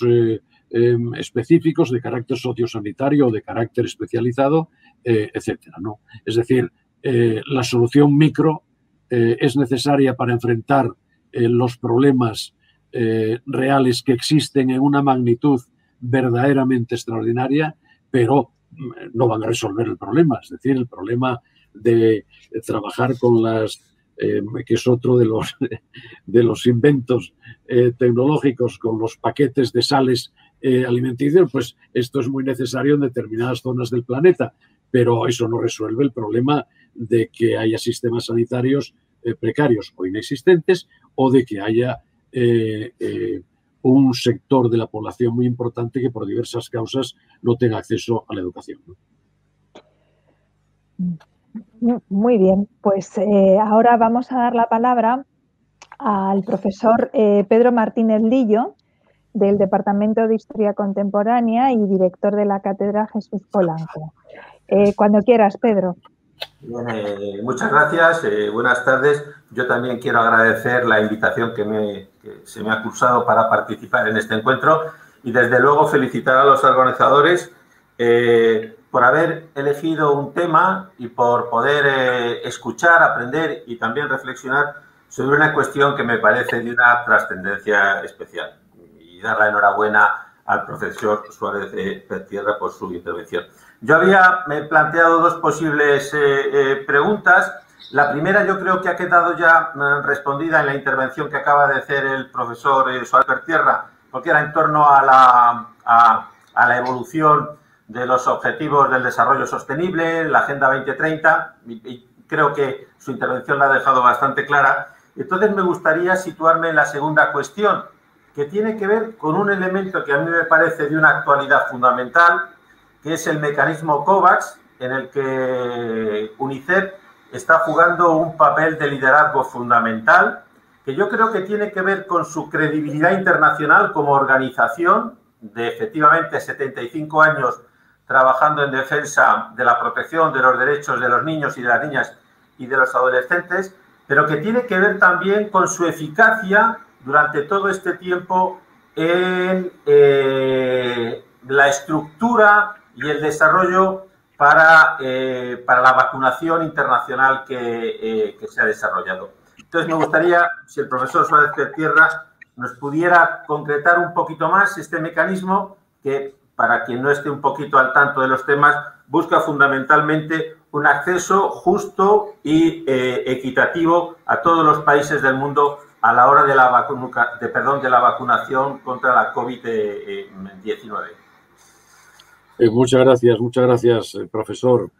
C: específicos de carácter sociosanitario o de carácter especializado, etcétera. ¿no? Es decir, la solución micro es necesaria para enfrentar los problemas reales que existen en una magnitud verdaderamente extraordinaria, pero mm, no van a resolver el problema. Es decir, el problema de trabajar con las, eh, que es otro de los, de los inventos eh, tecnológicos, con los paquetes de sales eh, alimenticios, pues esto es muy necesario en determinadas zonas del planeta, pero eso no resuelve el problema de que haya sistemas sanitarios precarios o inexistentes o de que haya un sector de la población muy importante que por diversas causas no tenga acceso a la educación.
B: Muy bien, pues eh, ahora vamos a dar la palabra al profesor eh, Pedro Martínez Lillo, del Departamento de Historia Contemporánea y director de la Cátedra Jesús Polanco. Eh, cuando quieras, Pedro.
E: muchas gracias, buenas tardes. Yo también quiero agradecer la invitación que, se me ha cursado para participar en este encuentro y desde luego felicitar a los organizadores por haber elegido un tema y por poder eh, escuchar, aprender y también reflexionar sobre una cuestión que me parece de una trascendencia especial. Y dar la enhorabuena al profesor Suárez de Tierra por su intervención. Yo había me planteado dos posibles eh, eh, preguntas. La primera yo creo que ha quedado ya respondida en la intervención que acaba de hacer el profesor Suárez Tierra, porque era en torno a la, a, a la evolución de los Objetivos del Desarrollo Sostenible, la Agenda 2030, y, creo que su intervención la ha dejado bastante clara. Entonces me gustaría situarme en la segunda cuestión, que tiene que ver con un elemento que a mí me parece de una actualidad fundamental, que es el mecanismo COVAX, en el que UNICEF está jugando un papel de liderazgo fundamental, que yo creo que tiene que ver con su credibilidad internacional como organización de efectivamente 75 años trabajando en defensa de la protección de los derechos de los niños y de las niñas y de los adolescentes, pero que tiene que ver también con su eficacia durante todo este tiempo en eh, la estructura y el desarrollo para, eh, para la vacunación internacional que, eh, que, se ha desarrollado. Entonces, me gustaría, si el profesor Suárez Tierra nos pudiera concretar un poquito más este mecanismo que, para quien no esté un poquito al tanto de los temas, busca fundamentalmente un acceso justo y eh, equitativo a todos los países del mundo a la hora de la, de, perdón, de la vacunación contra la COVID-19.
C: Eh, muchas gracias, muchas gracias, eh, profesor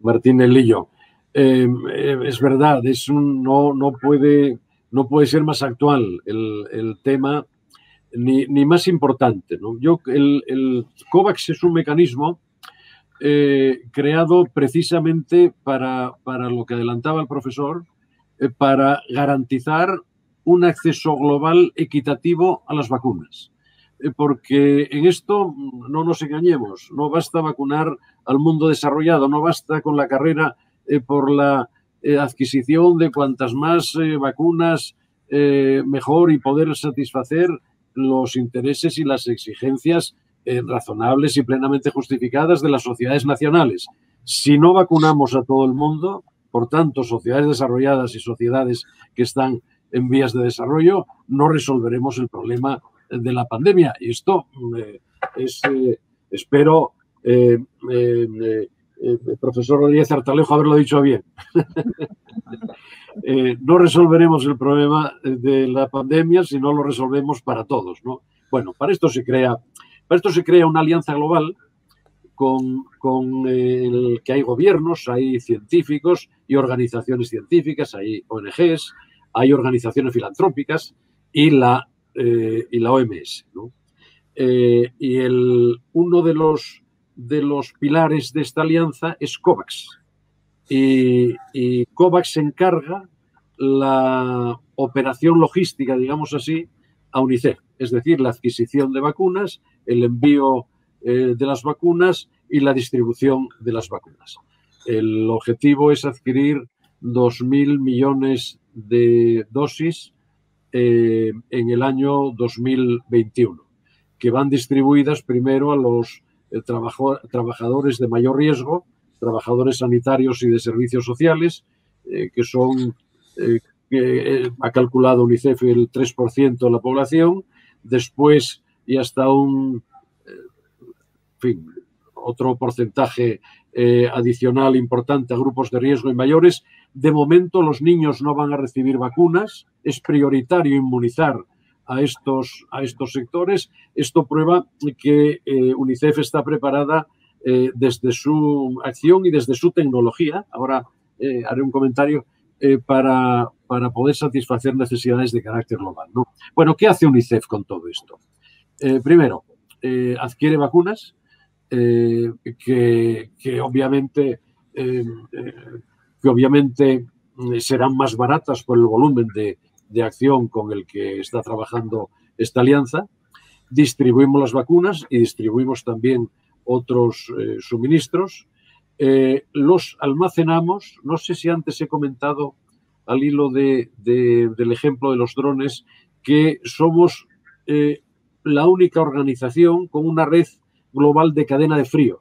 C: Martín Lillo. es verdad, es no, no, puede, no puede ser más actual el, el tema ni, ni, más importante. Yo, el, COVAX es un mecanismo eh, creado precisamente para, para, lo que adelantaba el profesor, eh, para garantizar un acceso global equitativo a las vacunas. Eh, porque en esto no nos engañemos, no basta vacunar al mundo desarrollado, no basta con la carrera por la adquisición de cuantas más vacunas mejor y poder satisfacer los intereses y las exigencias eh, razonables y plenamente justificadas de las sociedades nacionales. Si no vacunamos a todo el mundo, por tanto, sociedades desarrolladas y sociedades que están en vías de desarrollo, no resolveremos el problema de la pandemia. Y esto eh, es, eh, espero, eh, eh, eh, profesor Rodríguez Artalejo, haberlo dicho bien. no resolveremos el problema de la pandemia si no lo resolvemos para todos. ¿no? Bueno, para esto se crea para esto se crea una alianza global con, con el que hay gobiernos, hay científicos y organizaciones científicas, hay ONGs, hay organizaciones filantrópicas y la, eh, y la OMS. Eh, y el, uno de los, de los pilares de esta alianza es COVAX. Y, COVAX encarga la operación logística, digamos así, a UNICEF, es decir, la adquisición de vacunas, el envío eh, de las vacunas y la distribución de las vacunas. El objetivo es adquirir 2.000 millones de dosis eh, en el año 2021, que van distribuidas primero a los trabajo, trabajadores de mayor riesgo, trabajadores sanitarios y de servicios sociales, eh, que son eh, ha calculado UNICEF el 3% de la población, después y hasta un otro porcentaje eh, adicional importante a grupos de riesgo y mayores. De momento los niños no van a recibir vacunas, es prioritario inmunizar a estos, a estos sectores. Esto prueba que eh, UNICEF está preparada eh, desde su acción y desde su tecnología. Ahora eh, haré un comentario para, para, poder satisfacer necesidades de carácter global. ¿no? Bueno, ¿qué hace UNICEF con todo esto? Primero, adquiere vacunas que, que, obviamente, que obviamente serán más baratas por el volumen de, de acción con el que está trabajando esta alianza. Distribuimos las vacunas y distribuimos también otros suministros eh, los almacenamos, no sé si antes he comentado al hilo de, del ejemplo de los drones, que somos eh, la única organización con una red global de cadena de frío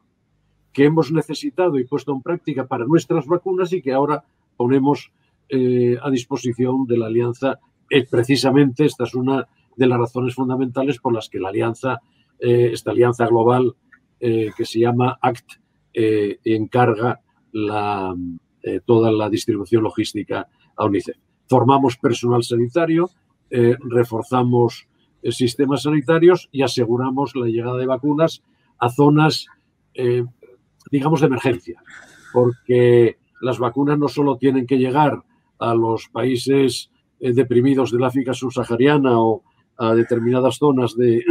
C: que hemos necesitado y puesto en práctica para nuestras vacunas y que ahora ponemos eh, a disposición de la alianza. Eh, precisamente esta es una de las razones fundamentales por las que la alianza, eh, esta alianza global que se llama ACT, eh, encarga la, eh, toda la distribución logística a UNICEF. Formamos personal sanitario, eh, reforzamos sistemas sanitarios y aseguramos la llegada de vacunas a zonas, eh, digamos, de emergencia, porque las vacunas no solo tienen que llegar a los países deprimidos del África subsahariana o a determinadas zonas de,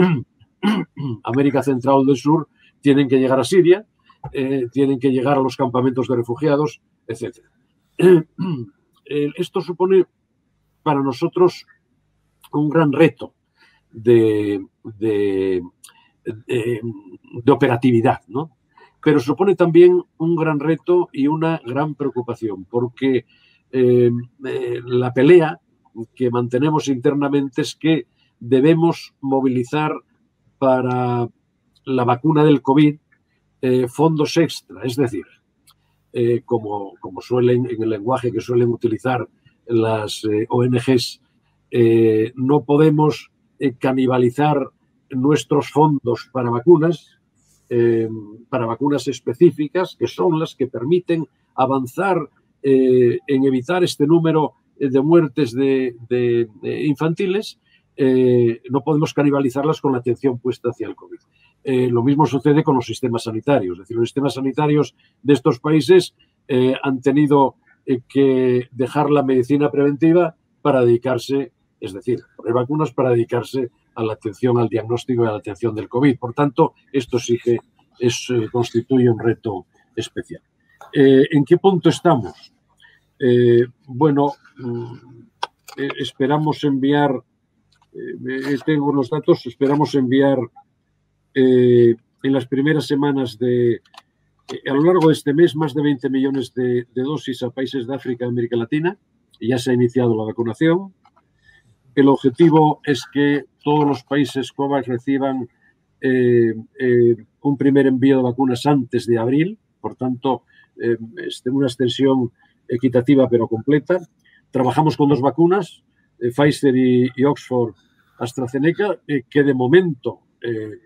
C: América Central del Sur tienen que llegar a Siria, eh, tienen que llegar a los campamentos de refugiados, etc. esto supone para nosotros un gran reto de, de, operatividad, ¿no? Pero supone también un gran reto y una gran preocupación, porque eh, eh, la pelea que mantenemos internamente es que debemos movilizar para la vacuna del COVID eh, fondos extra, es decir, como, como, suelen, en el lenguaje que suelen utilizar las ONGs, no podemos canibalizar nuestros fondos para vacunas, para vacunas específicas, que son las que permiten avanzar eh, en evitar este número de muertes de, infantiles, eh, no podemos canibalizarlas con la atención puesta hacia el COVID. Eh, lo mismo sucede con los sistemas sanitarios. Es decir, los sistemas sanitarios de estos países han tenido que dejar la medicina preventiva para dedicarse, es decir, poner vacunas para dedicarse a la atención al diagnóstico y a la atención del COVID. Por tanto, esto exige, es, constituye un reto especial. Eh, ¿En qué punto estamos? Eh, bueno, eh, esperamos enviar, tengo los datos, esperamos enviar en las primeras semanas de, a lo largo de este mes, más de 20 millones de, dosis a países de África y América Latina. Ya se ha iniciado la vacunación. El objetivo es que todos los países COVAX reciban un primer envío de vacunas antes de abril. Por tanto, eh, este, una extensión equitativa pero completa. Trabajamos con dos vacunas, eh, Pfizer y, Oxford AstraZeneca, eh, que de momento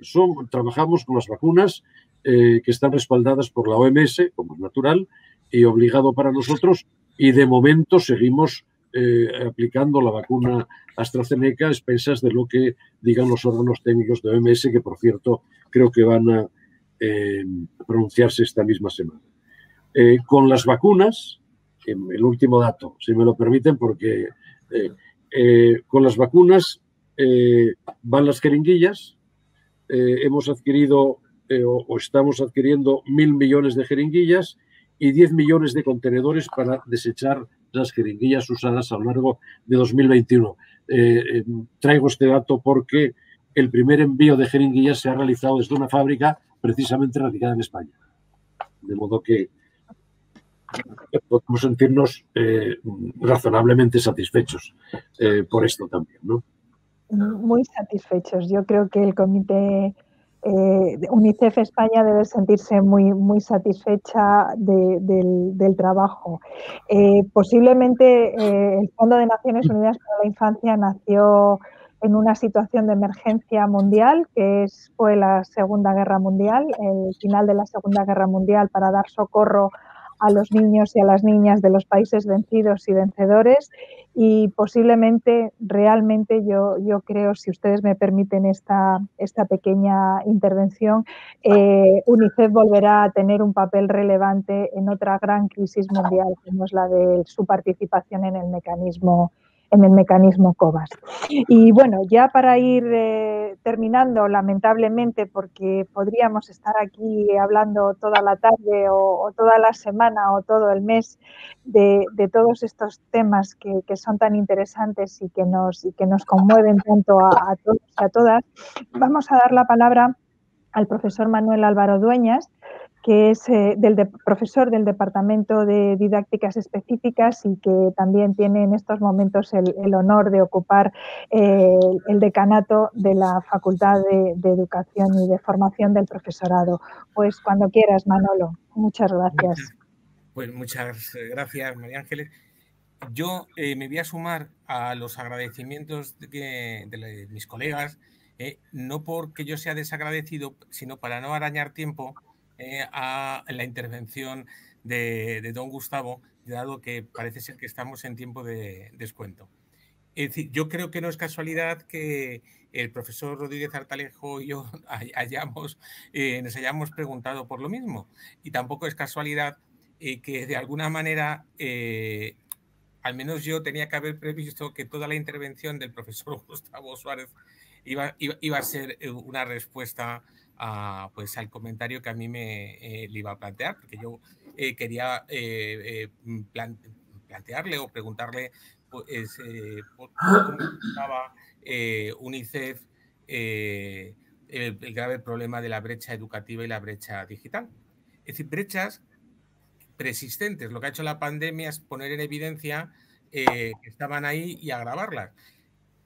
C: son, trabajamos con las vacunas que están respaldadas por la OMS, como es natural, y obligado para nosotros, y de momento seguimos aplicando la vacuna AstraZeneca a expensas de lo que digan los órganos técnicos de OMS, que por cierto creo que van a pronunciarse esta misma semana. Eh, con las vacunas, el último dato, si me lo permiten, porque eh, eh, con las vacunas van las jeringuillas, hemos adquirido o, estamos adquiriendo mil millones de jeringuillas y 10 millones de contenedores para desechar las jeringuillas usadas a lo largo de 2021. traigo este dato porque el primer envío de jeringuillas se ha realizado desde una fábrica precisamente radicada en España. De modo que podemos sentirnos eh, razonablemente satisfechos eh, por esto también, ¿no?
B: Muy satisfechos. Yo creo que el comité eh, UNICEF España debe sentirse muy, muy satisfecha del, trabajo. posiblemente el Fondo de Naciones Unidas para la Infancia nació en una situación de emergencia mundial, que es, fue la Segunda Guerra Mundial, el final de la Segunda Guerra Mundial, para dar socorro a los niños y a las niñas de los países vencidos y vencedores. Y posiblemente, realmente yo, yo creo, si ustedes me permiten esta, esta pequeña intervención, eh, UNICEF volverá a tener un papel relevante en otra gran crisis mundial, como es la de su participación en el mecanismo en el mecanismo COVAS. Y bueno, ya para ir eh, terminando, lamentablemente, porque podríamos estar aquí hablando toda la tarde o, toda la semana o todo el mes de, todos estos temas que, son tan interesantes y que nos, y que nos conmueven tanto a, a todos y a todas, vamos a dar la palabra al profesor Manuel Álvaro Dueñas, que es eh, del profesor del Departamento de Didácticas Específicas y que también tiene en estos momentos el, honor de ocupar eh, el decanato de la Facultad de, Educación y de Formación del Profesorado. Pues cuando quieras, Manolo. Muchas gracias.
F: Pues muchas gracias, María Ángeles. Yo eh, me voy a sumar a los agradecimientos de, de mis colegas, no porque yo sea desagradecido, sino para no arañar tiempo eh, a la intervención de, don Gustavo, dado que parece ser que estamos en tiempo de descuento. Es decir, yo creo que no es casualidad que el profesor Rodríguez Artalejo y yo hayamos, eh, nos hayamos preguntado por lo mismo. Y tampoco es casualidad eh, que de alguna manera, al menos yo tenía que haber previsto que toda la intervención del profesor Gustavo Suárez iba, iba, a ser una respuesta a, pues, al comentario que a mí me le iba a plantear, porque yo quería plantearle o preguntarle pues, cómo estaba UNICEF el, el grave problema de la brecha educativa y la brecha digital. Es decir, brechas persistentes. Lo que ha hecho la pandemia es poner en evidencia eh, que estaban ahí y agravarlas.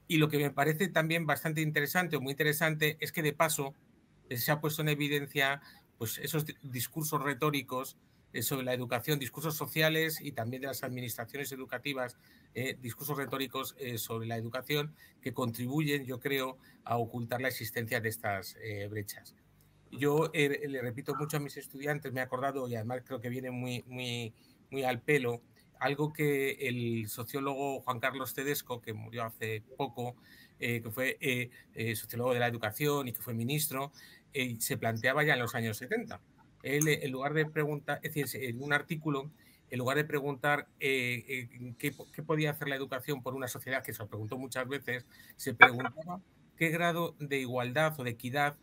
F: Y lo que me parece también bastante interesante o muy interesante es que de paso se ha puesto en evidencia pues, esos discursos retóricos eh, sobre la educación, discursos sociales y también de las administraciones educativas, eh, discursos retóricos sobre la educación que contribuyen, yo creo, a ocultar la existencia de estas brechas. Yo le repito mucho a mis estudiantes, me he acordado y además creo que viene muy, muy, muy al pelo, algo que el sociólogo Juan Carlos Tedesco, que murió hace poco, eh, que fue eh, eh, sociólogo de la educación y que fue ministro, se planteaba ya en los años 70. Él, en lugar de preguntar, es decir, en un artículo, en lugar de preguntar qué, qué, podía hacer la educación por una sociedad, que se lo preguntó muchas veces, se preguntaba qué grado de igualdad o de equidad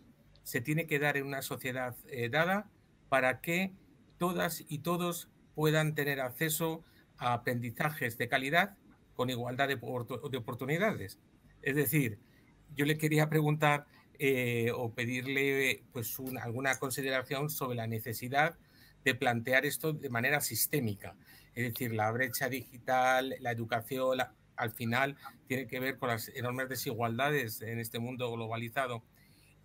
F: se tiene que dar en una sociedad dada para que todas y todos puedan tener acceso a aprendizajes de calidad con igualdad de, oportunidades. Es decir, yo le quería preguntar eh, o pedirle pues, alguna consideración sobre la necesidad de plantear esto de manera sistémica. Es decir, la brecha digital, la educación, al final tiene que ver con las enormes desigualdades en este mundo globalizado.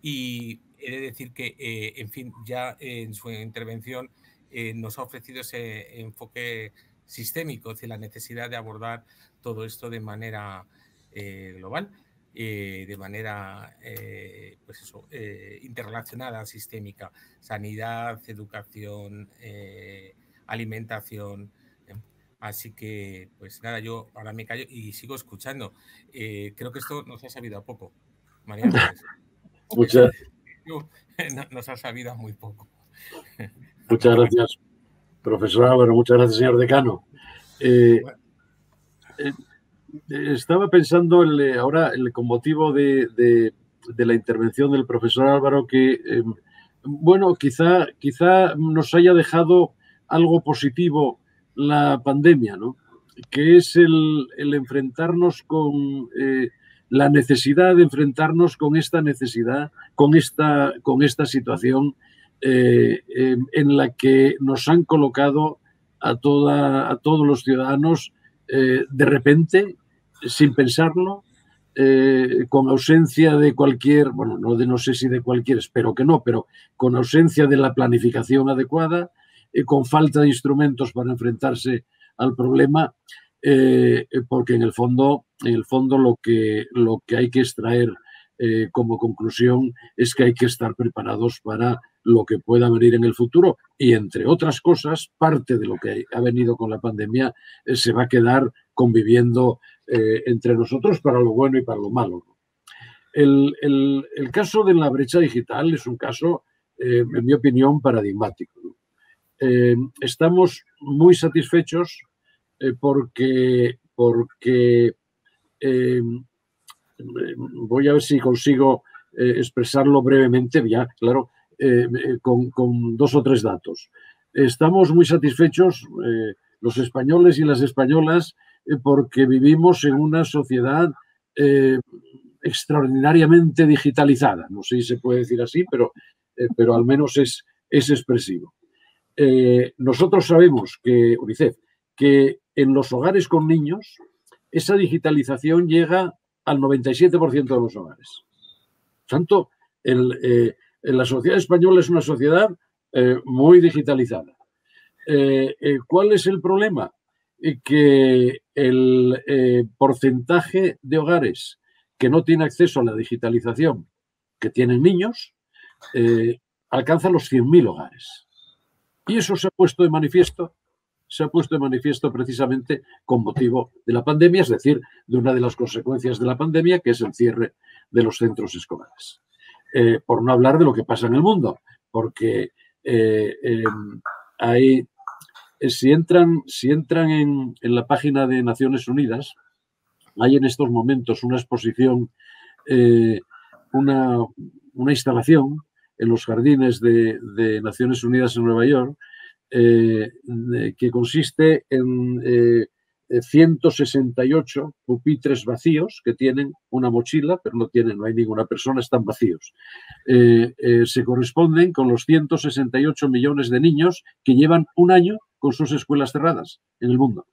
F: Y he de decir que, eh, en fin, ya en su intervención eh, nos ha ofrecido ese enfoque sistémico, es decir, la necesidad de abordar todo esto de manera eh, global, eh, de manera eh, pues eso, interrelacionada, sistémica, sanidad, educación, alimentación. Así que, pues nada, yo ahora me callo y sigo escuchando. creo que esto nos ha sabido a poco, María.
C: Muchas
F: Nos ha sabido a muy poco.
C: Muchas gracias, Profesor Álvaro, muchas gracias, señor decano. Eh, eh, estaba pensando ahora con motivo de, la intervención del profesor Álvaro que, em, bueno, quizá, quizá nos haya dejado algo positivo la pandemia, ¿no? que es el, enfrentarnos con eh, la necesidad de enfrentarnos con esta necesidad, con esta, con esta situación eh, en la que nos han colocado a, toda, a todos los ciudadanos eh, de repente, sin pensarlo, eh, con ausencia de cualquier, bueno, no, de, no sé si de cualquier, espero que no, pero con ausencia de la planificación adecuada, con falta de instrumentos para enfrentarse al problema, porque en el fondo, en el fondo lo, que, lo que hay que extraer como conclusión es que hay que estar preparados para lo que pueda venir en el futuro y, entre otras cosas, parte de lo que ha venido con la pandemia eh, se va a quedar conviviendo eh, entre nosotros para lo bueno y para lo malo. El, caso de la brecha digital es un caso, eh, en mi opinión, paradigmático. estamos muy satisfechos porque, porque voy a ver si consigo expresarlo brevemente, ya, claro, eh, eh, con, dos o tres datos. Estamos muy satisfechos, eh, los españoles y las españolas, porque vivimos en una sociedad extraordinariamente digitalizada. No sé si se puede decir así, pero, pero al menos es, es expresivo. nosotros sabemos que, UNICEF, que en los hogares con niños, esa digitalización llega al 97% de los hogares. tanto, el, la sociedad española es una sociedad eh, muy digitalizada. Eh, eh, ¿Cuál es el problema? que el porcentaje de hogares que no tiene acceso a la digitalización, que tienen niños, alcanza los 100.000 hogares. Y eso se ha puesto de manifiesto, se ha puesto de manifiesto precisamente con motivo de la pandemia, es decir, de una de las consecuencias de la pandemia, que es el cierre de los centros escolares. Eh, por no hablar de lo que pasa en el mundo, porque eh, em, hay, eh, si entran, si entran en, la página de Naciones Unidas, hay en estos momentos una exposición una, instalación en los jardines de, Naciones Unidas en Nueva York eh, que consiste en 168 eh, pupitres vacíos que tienen una mochila, pero no tienen, no hay ninguna persona, están vacíos. Eh, se corresponden con los 168 millones de niños que llevan un año con sus escuelas cerradas en el mundo.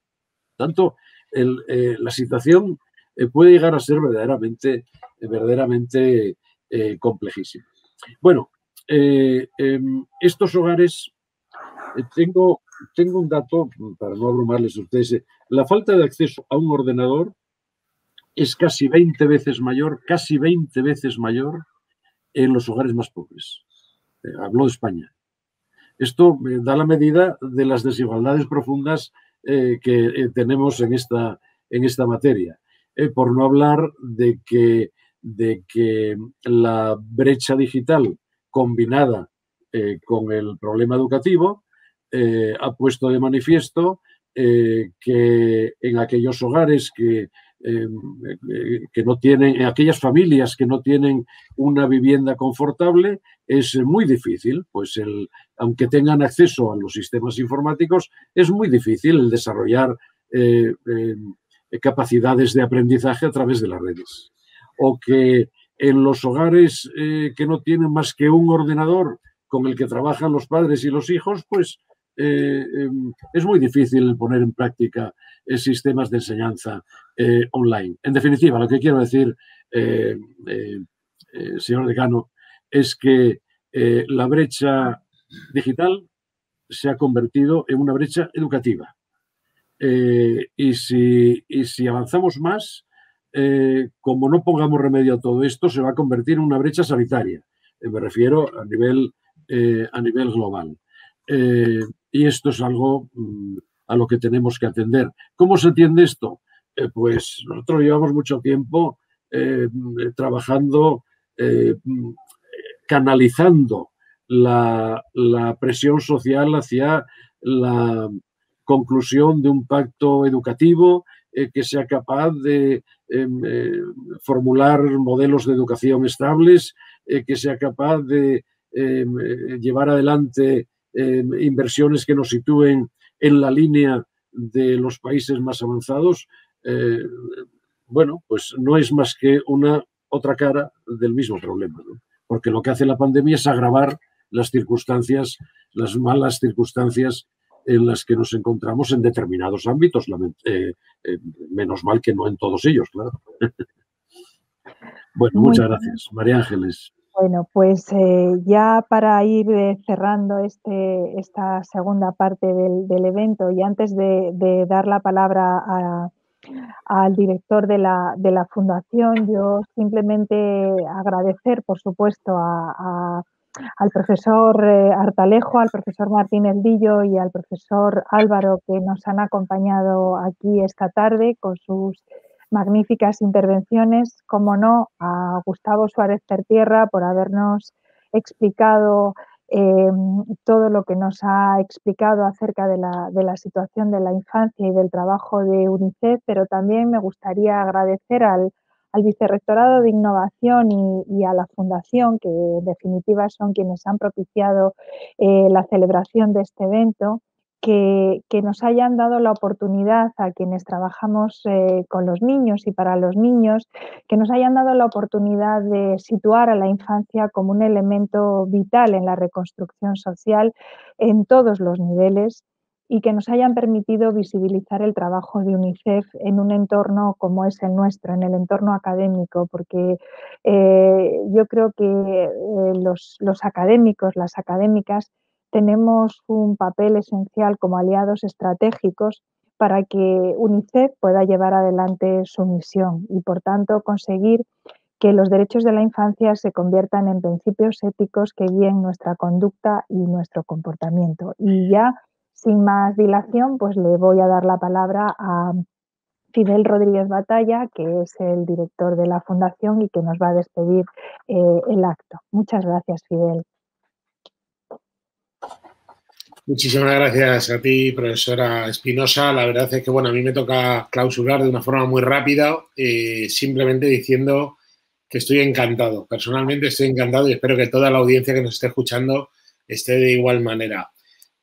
C: Tanto, la situación puede llegar a ser verdaderamente, verdaderamente complejísima. Bueno, em, estos hogares eh, tengo, tengo un dato, para no abrumarles a ustedes, la falta de acceso a un ordenador es casi 20 veces mayor, casi 20 veces mayor en los hogares más pobres. Eh, hablo de España. Esto da la medida de las desigualdades profundas eh, que tenemos en esta, en esta materia. por no hablar de que, de que la brecha digital combinada con el problema educativo eh, ha puesto de manifiesto eh, que en aquellos hogares que, eh, que no tienen, en aquellas familias que no tienen una vivienda confortable, es muy difícil, pues el, aunque tengan acceso a los sistemas informáticos, es muy difícil el desarrollar capacidades de aprendizaje a través de las redes. O que en los hogares que no tienen más que un ordenador con el que trabajan los padres y los hijos, pues eh, em, es muy difícil poner en práctica eh, sistemas de enseñanza eh, online. En definitiva, lo que quiero decir, señor decano, es que la brecha digital se ha convertido en una brecha educativa. y, si, y, si, avanzamos más, como no pongamos remedio a todo esto, se va a convertir en una brecha sanitaria. me refiero a nivel, a nivel global. Y esto es algo mm, a lo que tenemos que atender. ¿Cómo se entiende esto? Eh, pues nosotros llevamos mucho tiempo eh, trabajando, eh, canalizando la, presión social hacia la conclusión de un pacto educativo que sea capaz de em, formular modelos de educación estables, que sea capaz de em, llevar adelante eh, inversiones que nos sitúen en la línea de los países más avanzados, eh, bueno, pues no es más que una otra cara del mismo problema, porque lo que hace la pandemia es agravar las circunstancias, las malas circunstancias en las que nos encontramos en determinados ámbitos, eh, menos mal que no en todos ellos, claro. bueno, muchas gracias. María Ángeles.
B: Bueno, pues eh, ya para ir eh, cerrando este, esta segunda parte del, evento y antes de, dar la palabra al director de la, fundación, yo simplemente agradecer, por supuesto, al profesor eh, Artalejo, al profesor Martín Eldillo y al profesor Álvaro que nos han acompañado aquí esta tarde con sus magníficas intervenciones, como no, a Gustavo Suárez Tertierra por habernos explicado eh, todo lo que nos ha explicado acerca de la, situación de la infancia y del trabajo de UNICEF, pero también me gustaría agradecer al, Vicerrectorado de Innovación y, a la Fundación, que en definitiva son quienes han propiciado eh, la celebración de este evento, que, nos hayan dado la oportunidad a quienes trabajamos eh, con los niños y para los niños, que nos hayan dado la oportunidad de situar a la infancia como un elemento vital en la reconstrucción social en todos los niveles y que nos hayan permitido visibilizar el trabajo de UNICEF en un entorno como es el nuestro, en el entorno académico, porque eh, yo creo que eh, los, los académicos, las académicas, tenemos un papel esencial como aliados estratégicos para que UNICEF pueda llevar adelante su misión y, por tanto, conseguir que los derechos de la infancia se conviertan en principios éticos que guíen nuestra conducta y nuestro comportamiento. Y ya, sin más dilación, pues le voy a dar la palabra a Fidel Rodríguez Batalla, que es el director de la Fundación y que nos va a despedir eh, el acto. Muchas gracias, Fidel.
G: Muchísimas gracias a ti, profesora Espinosa. La verdad es que, bueno, a mí me toca clausurar de una forma muy rápida, eh, simplemente diciendo que estoy encantado. Personalmente estoy encantado y espero que toda la audiencia que nos esté escuchando esté de igual manera.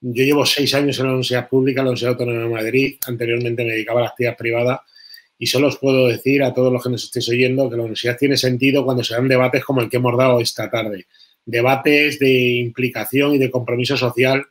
G: Yo llevo seis años en la Universidad Pública, la Universidad Autónoma de Madrid. Anteriormente me dedicaba a la actividad privada y solo os puedo decir a todos los que nos estéis oyendo que la universidad tiene sentido cuando se dan debates como el que hemos dado esta tarde. Debates de implicación y de compromiso social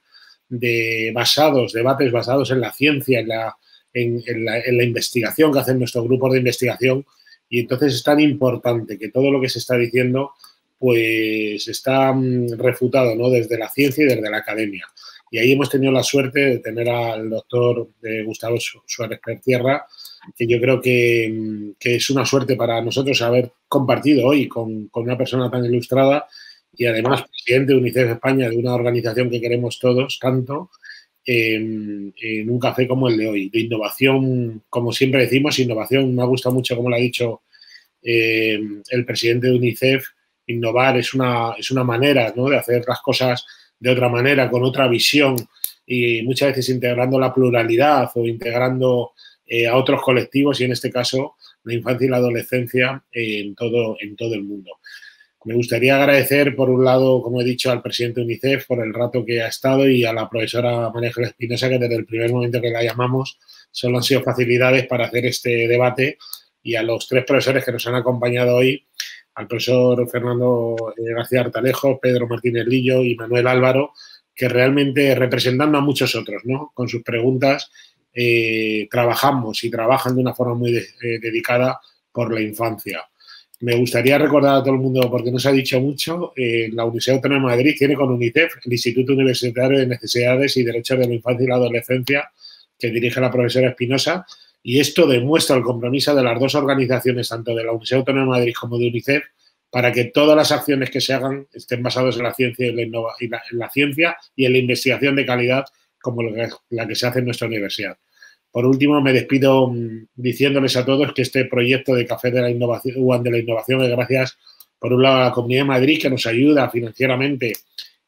G: de basados, debates basados en la ciencia, en la, en, la, investigación que hacen nuestros grupos de investigación. Y entonces es tan importante que todo lo que se está diciendo pues está mm, refutado ¿no? desde la ciencia y desde la academia. Y ahí hemos tenido la suerte de tener al doctor eh, Gustavo Suárez Pertierra, que yo creo que, que, es una suerte para nosotros haber compartido hoy con, con, una persona tan ilustrada y además presidente de UNICEF España, de una organización que queremos todos tanto, en, en, un café como el de hoy, de innovación, como siempre decimos, innovación, me ha gustado mucho como lo ha dicho eh, el presidente de UNICEF, innovar es una, es una manera ¿no? de hacer las cosas de otra manera, con otra visión y muchas veces integrando la pluralidad o integrando eh, a otros colectivos y en este caso la infancia y la adolescencia en todo, en todo el mundo. Me gustaría agradecer, por un lado, como he dicho, al presidente de UNICEF por el rato que ha estado y a la profesora María Espinosa, que desde el primer momento que la llamamos solo han sido facilidades para hacer este debate, y a los tres profesores que nos han acompañado hoy, al profesor Fernando eh, García Artalejo, Pedro Martínez Lillo y Manuel Álvaro, que realmente representando a muchos otros, ¿no? Con sus preguntas eh, trabajamos y trabajan de una forma muy eh, dedicada por la infancia. Me gustaría recordar a todo el mundo, porque no se ha dicho mucho, eh, la Universidad Autónoma de Madrid tiene con UNICEF el Instituto Universitario de Necesidades y Derechos de la Infancia y la Adolescencia, que dirige la profesora Espinosa, y esto demuestra el compromiso de las dos organizaciones, tanto de la Universidad Autónoma de Madrid como de UNICEF, para que todas las acciones que se hagan estén basadas en la ciencia y, en la ciencia y en la investigación de calidad como la que se hace en nuestra universidad. Por último, me despido mm, diciéndoles a todos que este proyecto de Café de la Innovación, de la Innovación es gracias, por un lado, a la Comunidad de Madrid, que nos ayuda financieramente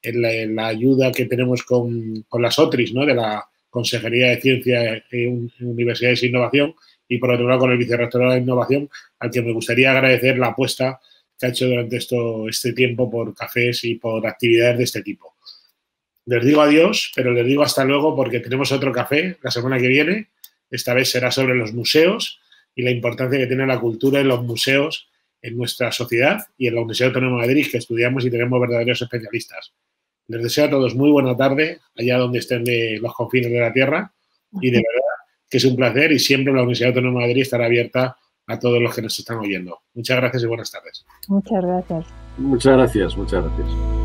G: en la, ayuda que tenemos con, con, las OTRIS, ¿no? de la Consejería de Ciencia, en Universidades e Innovación, y por otro lado con el Vicerrectorado de Innovación, al que me gustaría agradecer la apuesta que ha hecho durante esto, este tiempo por cafés y por actividades de este tipo. Les digo adiós, pero les digo hasta luego porque tenemos otro café la semana que viene. Esta vez será sobre los museos y la importancia que tiene la cultura en los museos en nuestra sociedad y en la Universidad Autónoma de Madrid, que estudiamos y tenemos verdaderos especialistas. Les deseo a todos muy buena tarde, allá donde estén de los confines de la Tierra, y de verdad que es un placer y siempre la Universidad Autónoma de Madrid estará abierta a todos los que nos están oyendo. Muchas gracias y buenas tardes.
B: Muchas gracias.
C: Muchas gracias, muchas gracias.